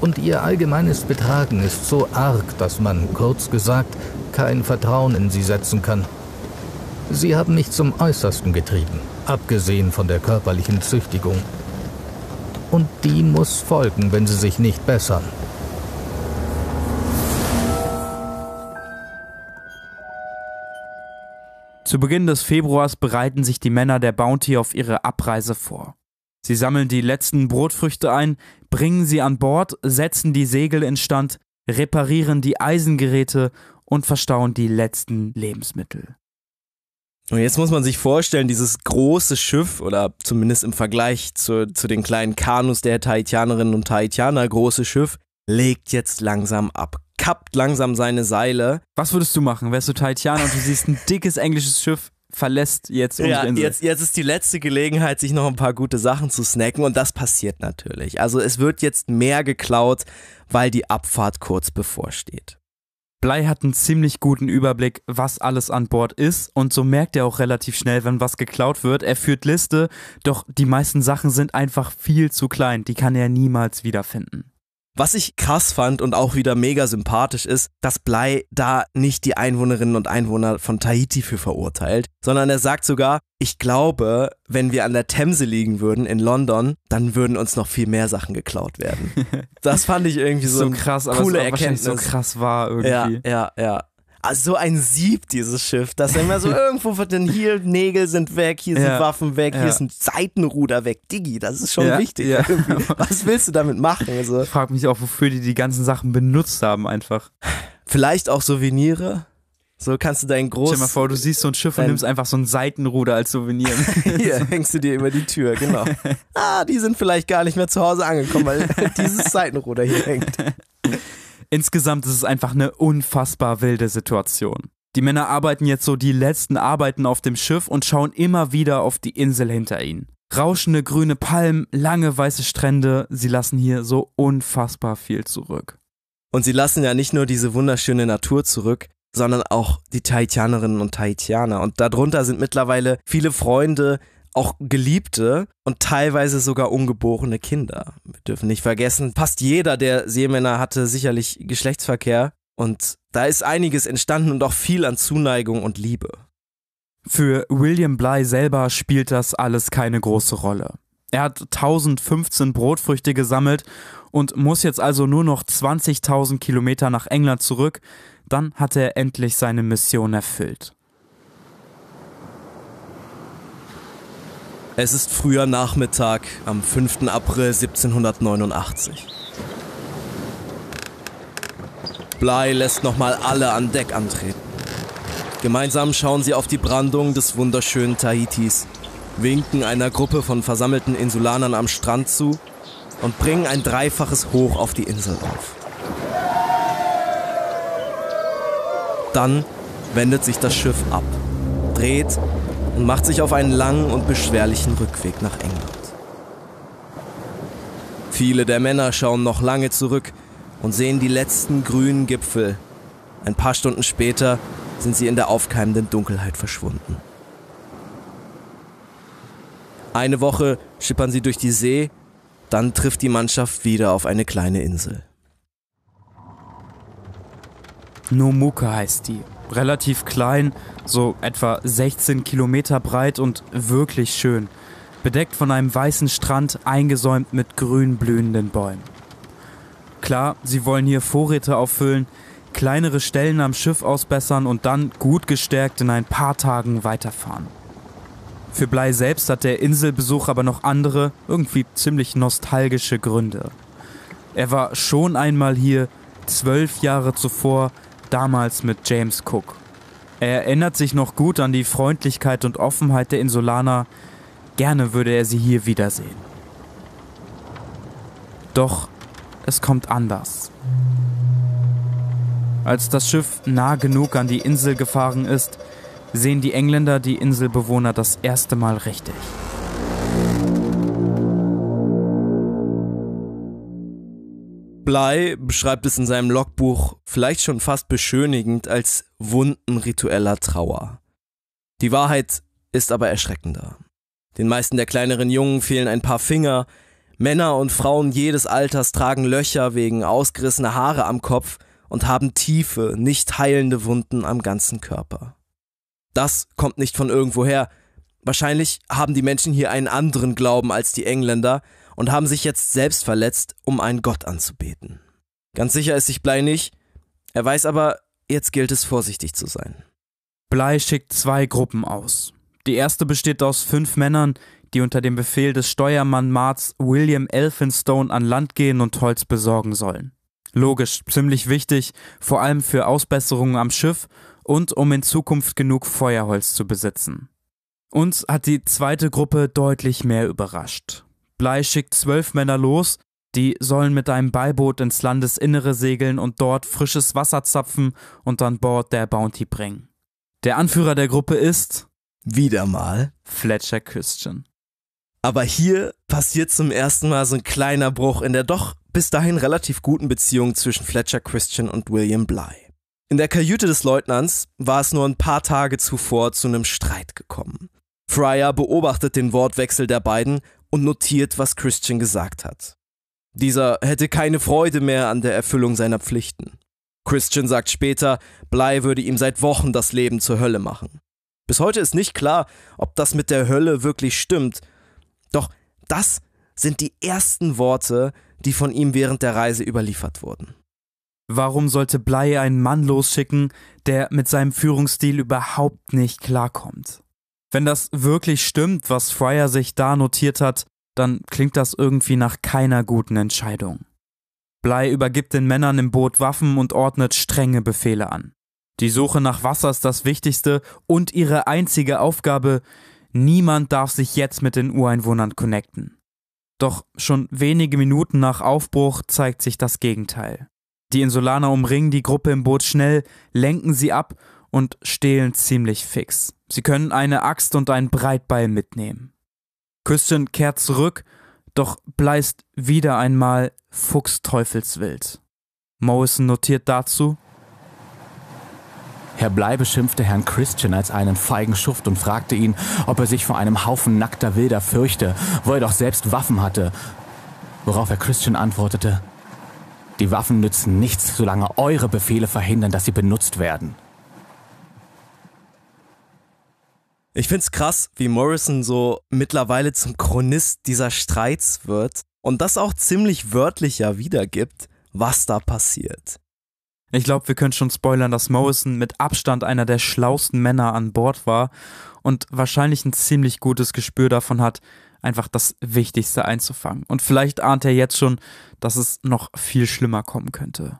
Und ihr allgemeines Betragen ist so arg, dass man, kurz gesagt, kein Vertrauen in sie setzen kann. Sie haben mich zum Äußersten getrieben, abgesehen von der körperlichen Züchtigung. Und die muss folgen, wenn sie sich nicht bessern. Zu Beginn des Februars bereiten sich die Männer der Bounty auf ihre Abreise vor. Sie sammeln die letzten Brotfrüchte ein, bringen sie an Bord, setzen die Segel instand, reparieren die Eisengeräte und verstauen die letzten Lebensmittel. Und jetzt muss man sich vorstellen, dieses große Schiff, oder zumindest im Vergleich zu, zu den kleinen Kanus der Tahitianerinnen und Tahitianer, große Schiff, legt jetzt langsam ab, kappt langsam seine Seile. Was würdest du machen? Wärst du Tahitianer und du siehst ein dickes englisches Schiff, verlässt jetzt unsere Ja, Insel? jetzt, jetzt ist die letzte Gelegenheit, sich noch ein paar gute Sachen zu snacken und das passiert natürlich. Also es wird jetzt mehr geklaut, weil die Abfahrt kurz bevorsteht. Blei hat einen ziemlich guten Überblick, was alles an Bord ist und so merkt er auch relativ schnell, wenn was geklaut wird. Er führt Liste, doch die meisten Sachen sind einfach viel zu klein, die kann er niemals wiederfinden. Was ich krass fand und auch wieder mega sympathisch ist, dass Blei da nicht die Einwohnerinnen und Einwohner von Tahiti für verurteilt, sondern er sagt sogar, ich glaube, wenn wir an der Themse liegen würden in London, dann würden uns noch viel mehr Sachen geklaut werden. Das fand ich irgendwie so, So krass, aber coole auch wahrscheinlich Erkenntnis. so krass war irgendwie. Ja, ja, ja. Also so ein Sieb, dieses Schiff, dass er immer so irgendwo wird denn hier Nägel sind weg, hier sind Ja, Waffen weg, ja. hier ist ein Seitenruder weg. Diggi, das ist schon Ja, wichtig. Was willst du damit machen? Also, Ich frage mich auch, wofür die die ganzen Sachen benutzt haben einfach. vielleicht auch Souvenire. So kannst du dein Stell dir mal vor, du siehst so ein Schiff und nimmst einfach so ein Seitenruder als Souvenir. Hier hängst du dir über die Tür, genau. Ah, die sind vielleicht gar nicht mehr zu Hause angekommen, weil dieses Seitenruder hier hängt. Insgesamt ist es einfach eine unfassbar wilde Situation. Die Männer arbeiten jetzt so die letzten Arbeiten auf dem Schiff und schauen immer wieder auf die Insel hinter ihnen. Rauschende grüne Palmen, lange weiße Strände, sie lassen hier so unfassbar viel zurück. Und sie lassen ja nicht nur diese wunderschöne Natur zurück, sondern auch die Tahitianerinnen und Tahitianer. Und darunter sind mittlerweile viele Freunde, auch Geliebte und teilweise sogar ungeborene Kinder. Wir dürfen nicht vergessen, fast jeder der Seemänner hatte sicherlich Geschlechtsverkehr und da ist einiges entstanden und auch viel an Zuneigung und Liebe. Für William Bly selber spielt das alles keine große Rolle. Er hat 1015 Brotfrüchte gesammelt und muss jetzt also nur noch 20.000 Kilometer nach England zurück. Dann hat er endlich seine Mission erfüllt. Es ist früher Nachmittag am 5. April 1789. Bly lässt nochmal alle an Deck antreten. Gemeinsam schauen sie auf die Brandung des wunderschönen Tahitis, winken einer Gruppe von versammelten Insulanern am Strand zu und bringen ein dreifaches Hoch auf die Insel auf. Dann wendet sich das Schiff ab, dreht und macht sich auf einen langen und beschwerlichen Rückweg nach England. Viele der Männer schauen noch lange zurück und sehen die letzten grünen Gipfel. Ein paar Stunden später sind sie in der aufkeimenden Dunkelheit verschwunden. Eine Woche schippern sie durch die See, dann trifft die Mannschaft wieder auf eine kleine Insel. Nomuka heißt die. Relativ klein, so etwa 16 Kilometer breit und wirklich schön. Bedeckt von einem weißen Strand, eingesäumt mit grün blühenden Bäumen. Klar, sie wollen hier Vorräte auffüllen, kleinere Stellen am Schiff ausbessern und dann gut gestärkt in ein paar Tagen weiterfahren. Für Blei selbst hat der Inselbesuch aber noch andere, irgendwie ziemlich nostalgische Gründe. Er war schon einmal hier, zwölf Jahre zuvor, damals mit James Cook. Er erinnert sich noch gut an die Freundlichkeit und Offenheit der Insulaner. Gerne würde er sie hier wiedersehen. Doch es kommt anders. Als das Schiff nah genug an die Insel gefahren ist, sehen die Engländer die Inselbewohner das erste Mal richtig. Bly beschreibt es in seinem Logbuch vielleicht schon fast beschönigend als Wunden ritueller Trauer. Die Wahrheit ist aber erschreckender. Den meisten der kleineren Jungen fehlen ein paar Finger, Männer und Frauen jedes Alters tragen Löcher wegen ausgerissener Haare am Kopf und haben tiefe, nicht heilende Wunden am ganzen Körper. Das kommt nicht von irgendwoher. Wahrscheinlich haben die Menschen hier einen anderen Glauben als die Engländer und haben sich jetzt selbst verletzt, um einen Gott anzubeten. Ganz sicher ist sich Blei nicht, er weiß aber, jetzt gilt es vorsichtig zu sein. Bly schickt zwei Gruppen aus. Die erste besteht aus fünf Männern, die unter dem Befehl des Steuermann Marts William Elphinstone an Land gehen und Holz besorgen sollen. Logisch, ziemlich wichtig, vor allem für Ausbesserungen am Schiff und um in Zukunft genug Feuerholz zu besitzen. Uns hat die zweite Gruppe deutlich mehr überrascht. Blei schickt zwölf Männer los, die sollen mit einem Beiboot ins Landesinnere segeln und dort frisches Wasser zapfen und an Bord der Bounty bringen. Der Anführer der Gruppe ist Wieder mal. Fletcher Christian. Aber hier passiert zum ersten Mal so ein kleiner Bruch in der doch bis dahin relativ guten Beziehung zwischen Fletcher Christian und William Bly. In der Kajüte des Leutnants war es nur ein paar Tage zuvor zu einem Streit gekommen. Fryer beobachtet den Wortwechsel der beiden und notiert, was Christian gesagt hat. Dieser hätte keine Freude mehr an der Erfüllung seiner Pflichten. Christian sagt später, Bly würde ihm seit Wochen das Leben zur Hölle machen. Bis heute ist nicht klar, ob das mit der Hölle wirklich stimmt. Doch das sind die ersten Worte, die von ihm während der Reise überliefert wurden. Warum sollte Bly einen Mann losschicken, der mit seinem Führungsstil überhaupt nicht klarkommt? Wenn das wirklich stimmt, was Fryer sich da notiert hat, dann klingt das irgendwie nach keiner guten Entscheidung. Bly übergibt den Männern im Boot Waffen und ordnet strenge Befehle an. Die Suche nach Wasser ist das Wichtigste und ihre einzige Aufgabe, niemand darf sich jetzt mit den Ureinwohnern connecten. Doch schon wenige Minuten nach Aufbruch zeigt sich das Gegenteil. Die Insulaner umringen die Gruppe im Boot schnell, lenken sie ab und stehlen ziemlich fix. Sie können eine Axt und einen Breitbeil mitnehmen. Christian kehrt zurück, doch bleist wieder einmal fuchsteufelswild. Morrison notiert dazu, Herr Blei beschimpfte Herrn Christian als einen feigen Schuft und fragte ihn, ob er sich vor einem Haufen nackter Wilder fürchte, wo er doch selbst Waffen hatte. Worauf Herr Christian antwortete, die Waffen nützen nichts, solange eure Befehle verhindern, dass sie benutzt werden. Ich find's krass, wie Morrison so mittlerweile zum Chronist dieser Streits wird und das auch ziemlich wörtlicher wiedergibt, was da passiert. Ich glaube, wir können schon spoilern, dass Morrison mit Abstand einer der schlausten Männer an Bord war und wahrscheinlich ein ziemlich gutes Gespür davon hat, einfach das Wichtigste einzufangen. Und vielleicht ahnt er jetzt schon, dass es noch viel schlimmer kommen könnte.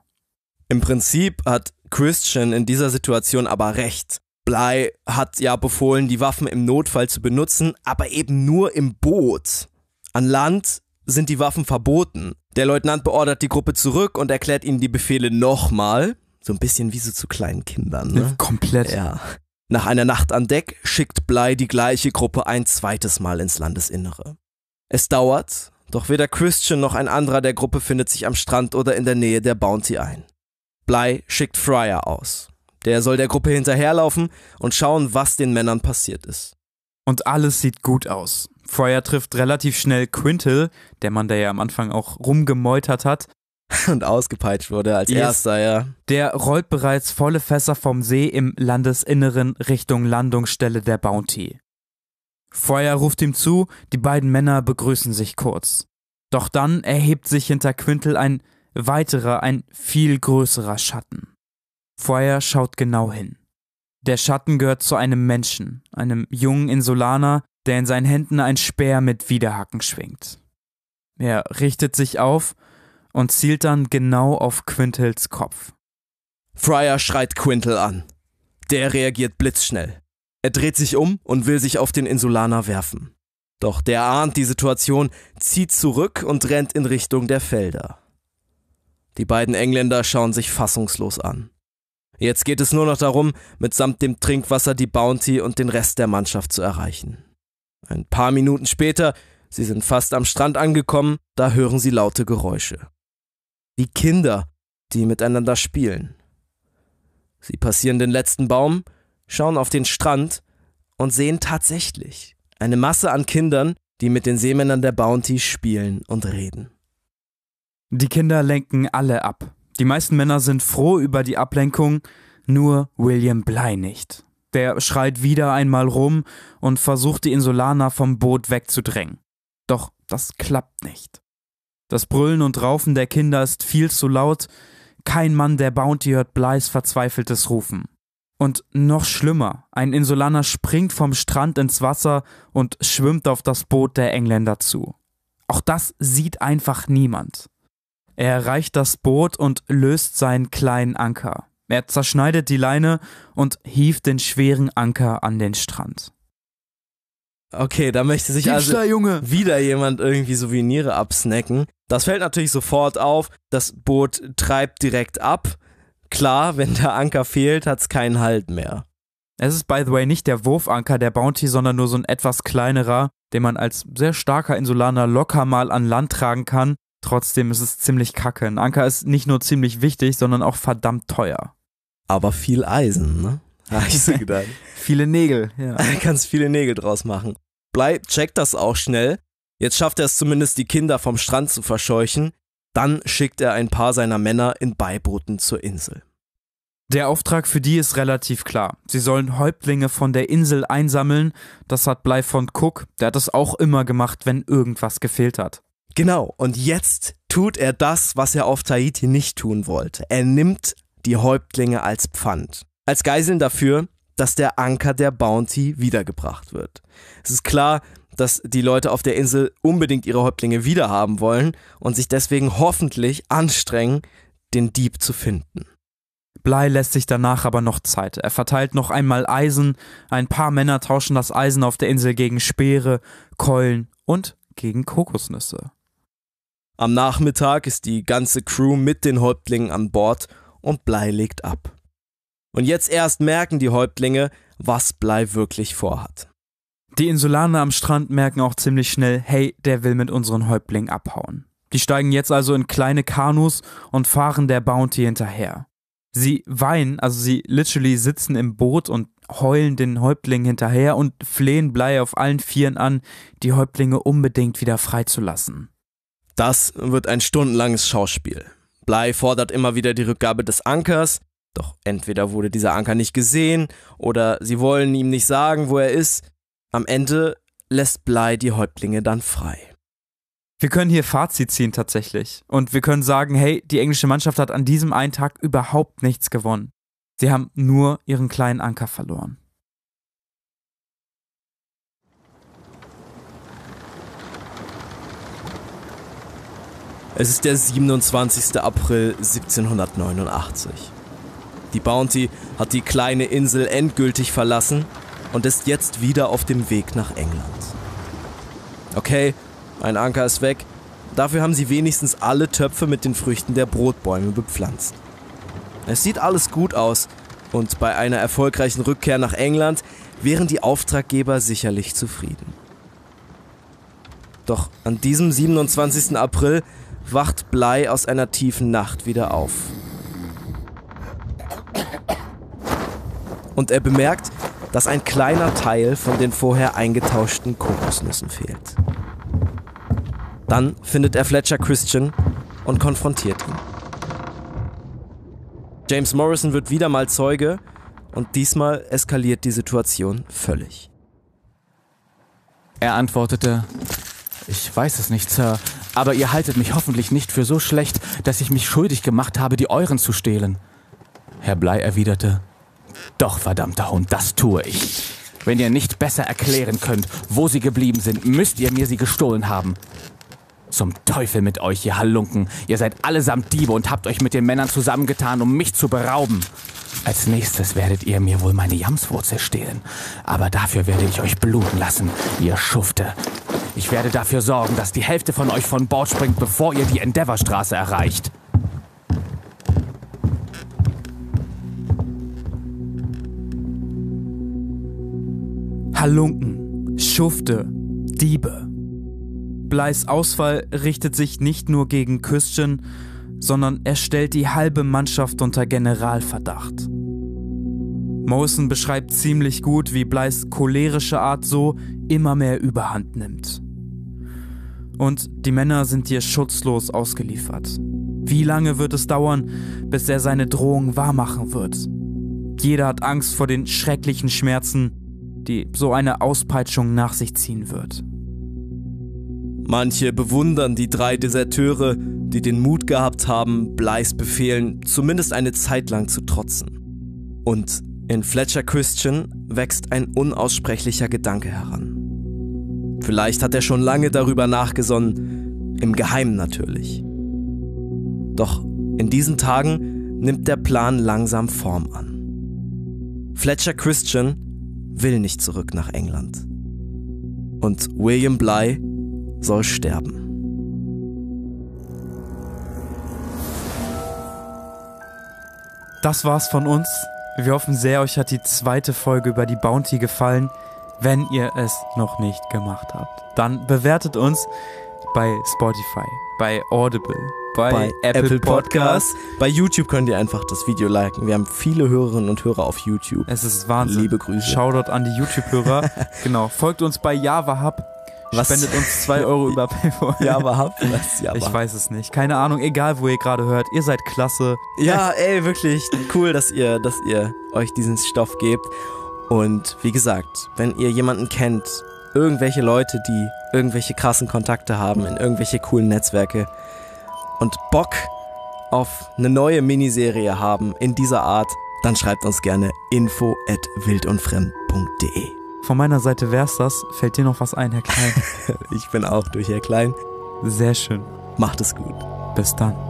Im Prinzip hat Christian in dieser Situation aber recht. Bly hat ja befohlen, die Waffen im Notfall zu benutzen, aber eben nur im Boot. An Land sind die Waffen verboten. Der Leutnant beordert die Gruppe zurück und erklärt ihnen die Befehle nochmal. So ein bisschen wie so zu kleinen Kindern, ne? Komplett. Ja. Nach einer Nacht an Deck schickt Bly die gleiche Gruppe ein zweites Mal ins Landesinnere. Es dauert, doch weder Christian noch ein anderer der Gruppe findet sich am Strand oder in der Nähe der Bounty ein. Bly schickt Fryer aus. Der soll der Gruppe hinterherlaufen und schauen, was den Männern passiert ist. Und alles sieht gut aus. Fryer trifft relativ schnell Quintel, der Mann, der ja am Anfang auch rumgemeutert hat. Und ausgepeitscht wurde als Yes. erster, ja. Der rollt bereits volle Fässer vom See im Landesinneren Richtung Landungsstelle der Bounty. Fryer ruft ihm zu, die beiden Männer begrüßen sich kurz. Doch dann erhebt sich hinter Quintel ein weiterer, ein viel größerer Schatten. Fryer schaut genau hin. Der Schatten gehört zu einem Menschen, einem jungen Insulaner, der in seinen Händen ein Speer mit Widerhaken schwingt. Er richtet sich auf und zielt dann genau auf Quintels Kopf. Fryer schreit Quintel an. Der reagiert blitzschnell. Er dreht sich um und will sich auf den Insulaner werfen. Doch der ahnt die Situation, zieht zurück und rennt in Richtung der Felder. Die beiden Engländer schauen sich fassungslos an. Jetzt geht es nur noch darum, mitsamt dem Trinkwasser die Bounty und den Rest der Mannschaft zu erreichen. Ein paar Minuten später, sie sind fast am Strand angekommen, da hören sie laute Geräusche. Die Kinder, die miteinander spielen. Sie passieren den letzten Baum, schauen auf den Strand und sehen tatsächlich eine Masse an Kindern, die mit den Seemännern der Bounty spielen und reden. Die Kinder lenken alle ab. Die meisten Männer sind froh über die Ablenkung, nur William Bly nicht. Der schreit wieder einmal rum und versucht die Insulaner vom Boot wegzudrängen. Doch das klappt nicht. Das Brüllen und Raufen der Kinder ist viel zu laut. Kein Mann der Bounty hört Blys verzweifeltes Rufen. Und noch schlimmer, ein Insulaner springt vom Strand ins Wasser und schwimmt auf das Boot der Engländer zu. Auch das sieht einfach niemand. Er erreicht das Boot und löst seinen kleinen Anker. Er zerschneidet die Leine und hieft den schweren Anker an den Strand. Okay, da möchte sich also Junge. wieder jemand irgendwie Souvenire absnacken. Das fällt natürlich sofort auf. Das Boot treibt direkt ab. Klar, wenn der Anker fehlt, hat's keinen Halt mehr. Es ist by the way nicht der Wurfanker der Bounty, sondern nur so ein etwas kleinerer, den man als sehr starker Insulaner locker mal an Land tragen kann. Trotzdem ist es ziemlich kacke. Ein Anker ist nicht nur ziemlich wichtig, sondern auch verdammt teuer. Aber viel Eisen, ne? Hab ich so gedacht. Viele Nägel, ja. Kannst viele Nägel draus machen. Blei checkt das auch schnell. Jetzt schafft er es zumindest, die Kinder vom Strand zu verscheuchen. Dann schickt er ein paar seiner Männer in Beibooten zur Insel. Der Auftrag für die ist relativ klar. Sie sollen Häuptlinge von der Insel einsammeln. Das hat Blei von Cook. Der hat das auch immer gemacht, wenn irgendwas gefehlt hat. Genau, und jetzt tut er das, was er auf Tahiti nicht tun wollte. Er nimmt die Häuptlinge als Pfand. Als Geiseln dafür, dass der Anker der Bounty wiedergebracht wird. Es ist klar, dass die Leute auf der Insel unbedingt ihre Häuptlinge wiederhaben wollen und sich deswegen hoffentlich anstrengen, den Dieb zu finden. Blei lässt sich danach aber noch Zeit. Er verteilt noch einmal Eisen. Ein paar Männer tauschen das Eisen auf der Insel gegen Speere, Keulen und gegen Kokosnüsse. Am Nachmittag ist die ganze Crew mit den Häuptlingen an Bord und Blei legt ab. Und jetzt erst merken die Häuptlinge, was Blei wirklich vorhat. Die Insulaner am Strand merken auch ziemlich schnell, hey, der will mit unseren Häuptlingen abhauen. Die steigen jetzt also in kleine Kanus und fahren der Bounty hinterher. Sie weinen, also sie literally sitzen im Boot und heulen den Häuptlingen hinterher und flehen Blei auf allen Vieren an, die Häuptlinge unbedingt wieder freizulassen. Das wird ein stundenlanges Schauspiel. Blei fordert immer wieder die Rückgabe des Ankers, doch entweder wurde dieser Anker nicht gesehen oder sie wollen ihm nicht sagen, wo er ist. Am Ende lässt Blei die Häuptlinge dann frei. Wir können hier Fazit ziehen tatsächlich. Und wir können sagen, hey, die englische Mannschaft hat an diesem einen Tag überhaupt nichts gewonnen. Sie haben nur ihren kleinen Anker verloren. Es ist der 27. April 1789. Die Bounty hat die kleine Insel endgültig verlassen und ist jetzt wieder auf dem Weg nach England. Okay, ein Anker ist weg, dafür haben sie wenigstens alle Töpfe mit den Früchten der Brotbäume bepflanzt. Es sieht alles gut aus und bei einer erfolgreichen Rückkehr nach England wären die Auftraggeber sicherlich zufrieden. Doch an diesem 27. April wacht Blei aus einer tiefen Nacht wieder auf. Und er bemerkt, dass ein kleiner Teil von den vorher eingetauschten Kokosnüssen fehlt. Dann findet er Fletcher Christian und konfrontiert ihn. James Morrison wird wieder mal Zeuge und diesmal eskaliert die Situation völlig. Er antwortete, ich weiß es nicht, Sir, aber ihr haltet mich hoffentlich nicht für so schlecht, dass ich mich schuldig gemacht habe, die euren zu stehlen. Herr Blei erwiderte, doch, verdammter Hund, das tue ich. Wenn ihr nicht besser erklären könnt, wo sie geblieben sind, müsst ihr mir sie gestohlen haben. Zum Teufel mit euch, ihr Halunken. Ihr seid allesamt Diebe und habt euch mit den Männern zusammengetan, um mich zu berauben. Als nächstes werdet ihr mir wohl meine Jamswurzel stehlen. Aber dafür werde ich euch bluten lassen, ihr Schufte. Ich werde dafür sorgen, dass die Hälfte von euch von Bord springt, bevor ihr die Endeavourstraße erreicht. Halunken, Schufte, Diebe. Bleis Ausfall richtet sich nicht nur gegen Christian, sondern er stellt die halbe Mannschaft unter Generalverdacht. Morrison beschreibt ziemlich gut, wie Bleis cholerische Art so immer mehr Überhand nimmt. Und die Männer sind hier schutzlos ausgeliefert. Wie lange wird es dauern, bis er seine Drohung wahrmachen wird? Jeder hat Angst vor den schrecklichen Schmerzen, die so eine Auspeitschung nach sich ziehen wird. Manche bewundern die drei Deserteure, die den Mut gehabt haben, Bleis Befehlen zumindest eine Zeit lang zu trotzen. Und In Fletcher Christian wächst ein unaussprechlicher Gedanke heran. Vielleicht hat er schon lange darüber nachgesonnen, im Geheimen natürlich. Doch in diesen Tagen nimmt der Plan langsam Form an. Fletcher Christian will nicht zurück nach England. Und William Bly soll sterben. Das war's von uns. Wir hoffen sehr, euch hat die zweite Folge über die Bounty gefallen. Wenn ihr es noch nicht gemacht habt, dann bewertet uns bei Spotify, bei Audible, bei, bei Apple, Apple Podcasts. Podcasts. Bei YouTube könnt ihr einfach das Video liken. Wir haben viele Hörerinnen und Hörer auf YouTube. Es ist Wahnsinn. Liebe Grüße. Shoutout an die YouTube-Hörer. genau. Folgt uns bei Java Hub. Was? Spendet uns 2 Euro über PayPal. Ja, aber habt was? Ja, Ich weiß es nicht. Keine Ahnung. Egal, wo ihr gerade hört. Ihr seid klasse. Ja, ey, wirklich cool, dass ihr, dass ihr euch diesen Stoff gebt. Und wie gesagt, wenn ihr jemanden kennt, irgendwelche Leute, die irgendwelche krassen Kontakte haben in irgendwelche coolen Netzwerke und Bock auf eine neue Miniserie haben in dieser Art, dann schreibt uns gerne info at wildundfremd.de. Von meiner Seite wär's das. Fällt dir noch was ein, Herr Klein? Ich bin auch durch Herr Klein. Sehr schön. Macht es gut. Bis dann.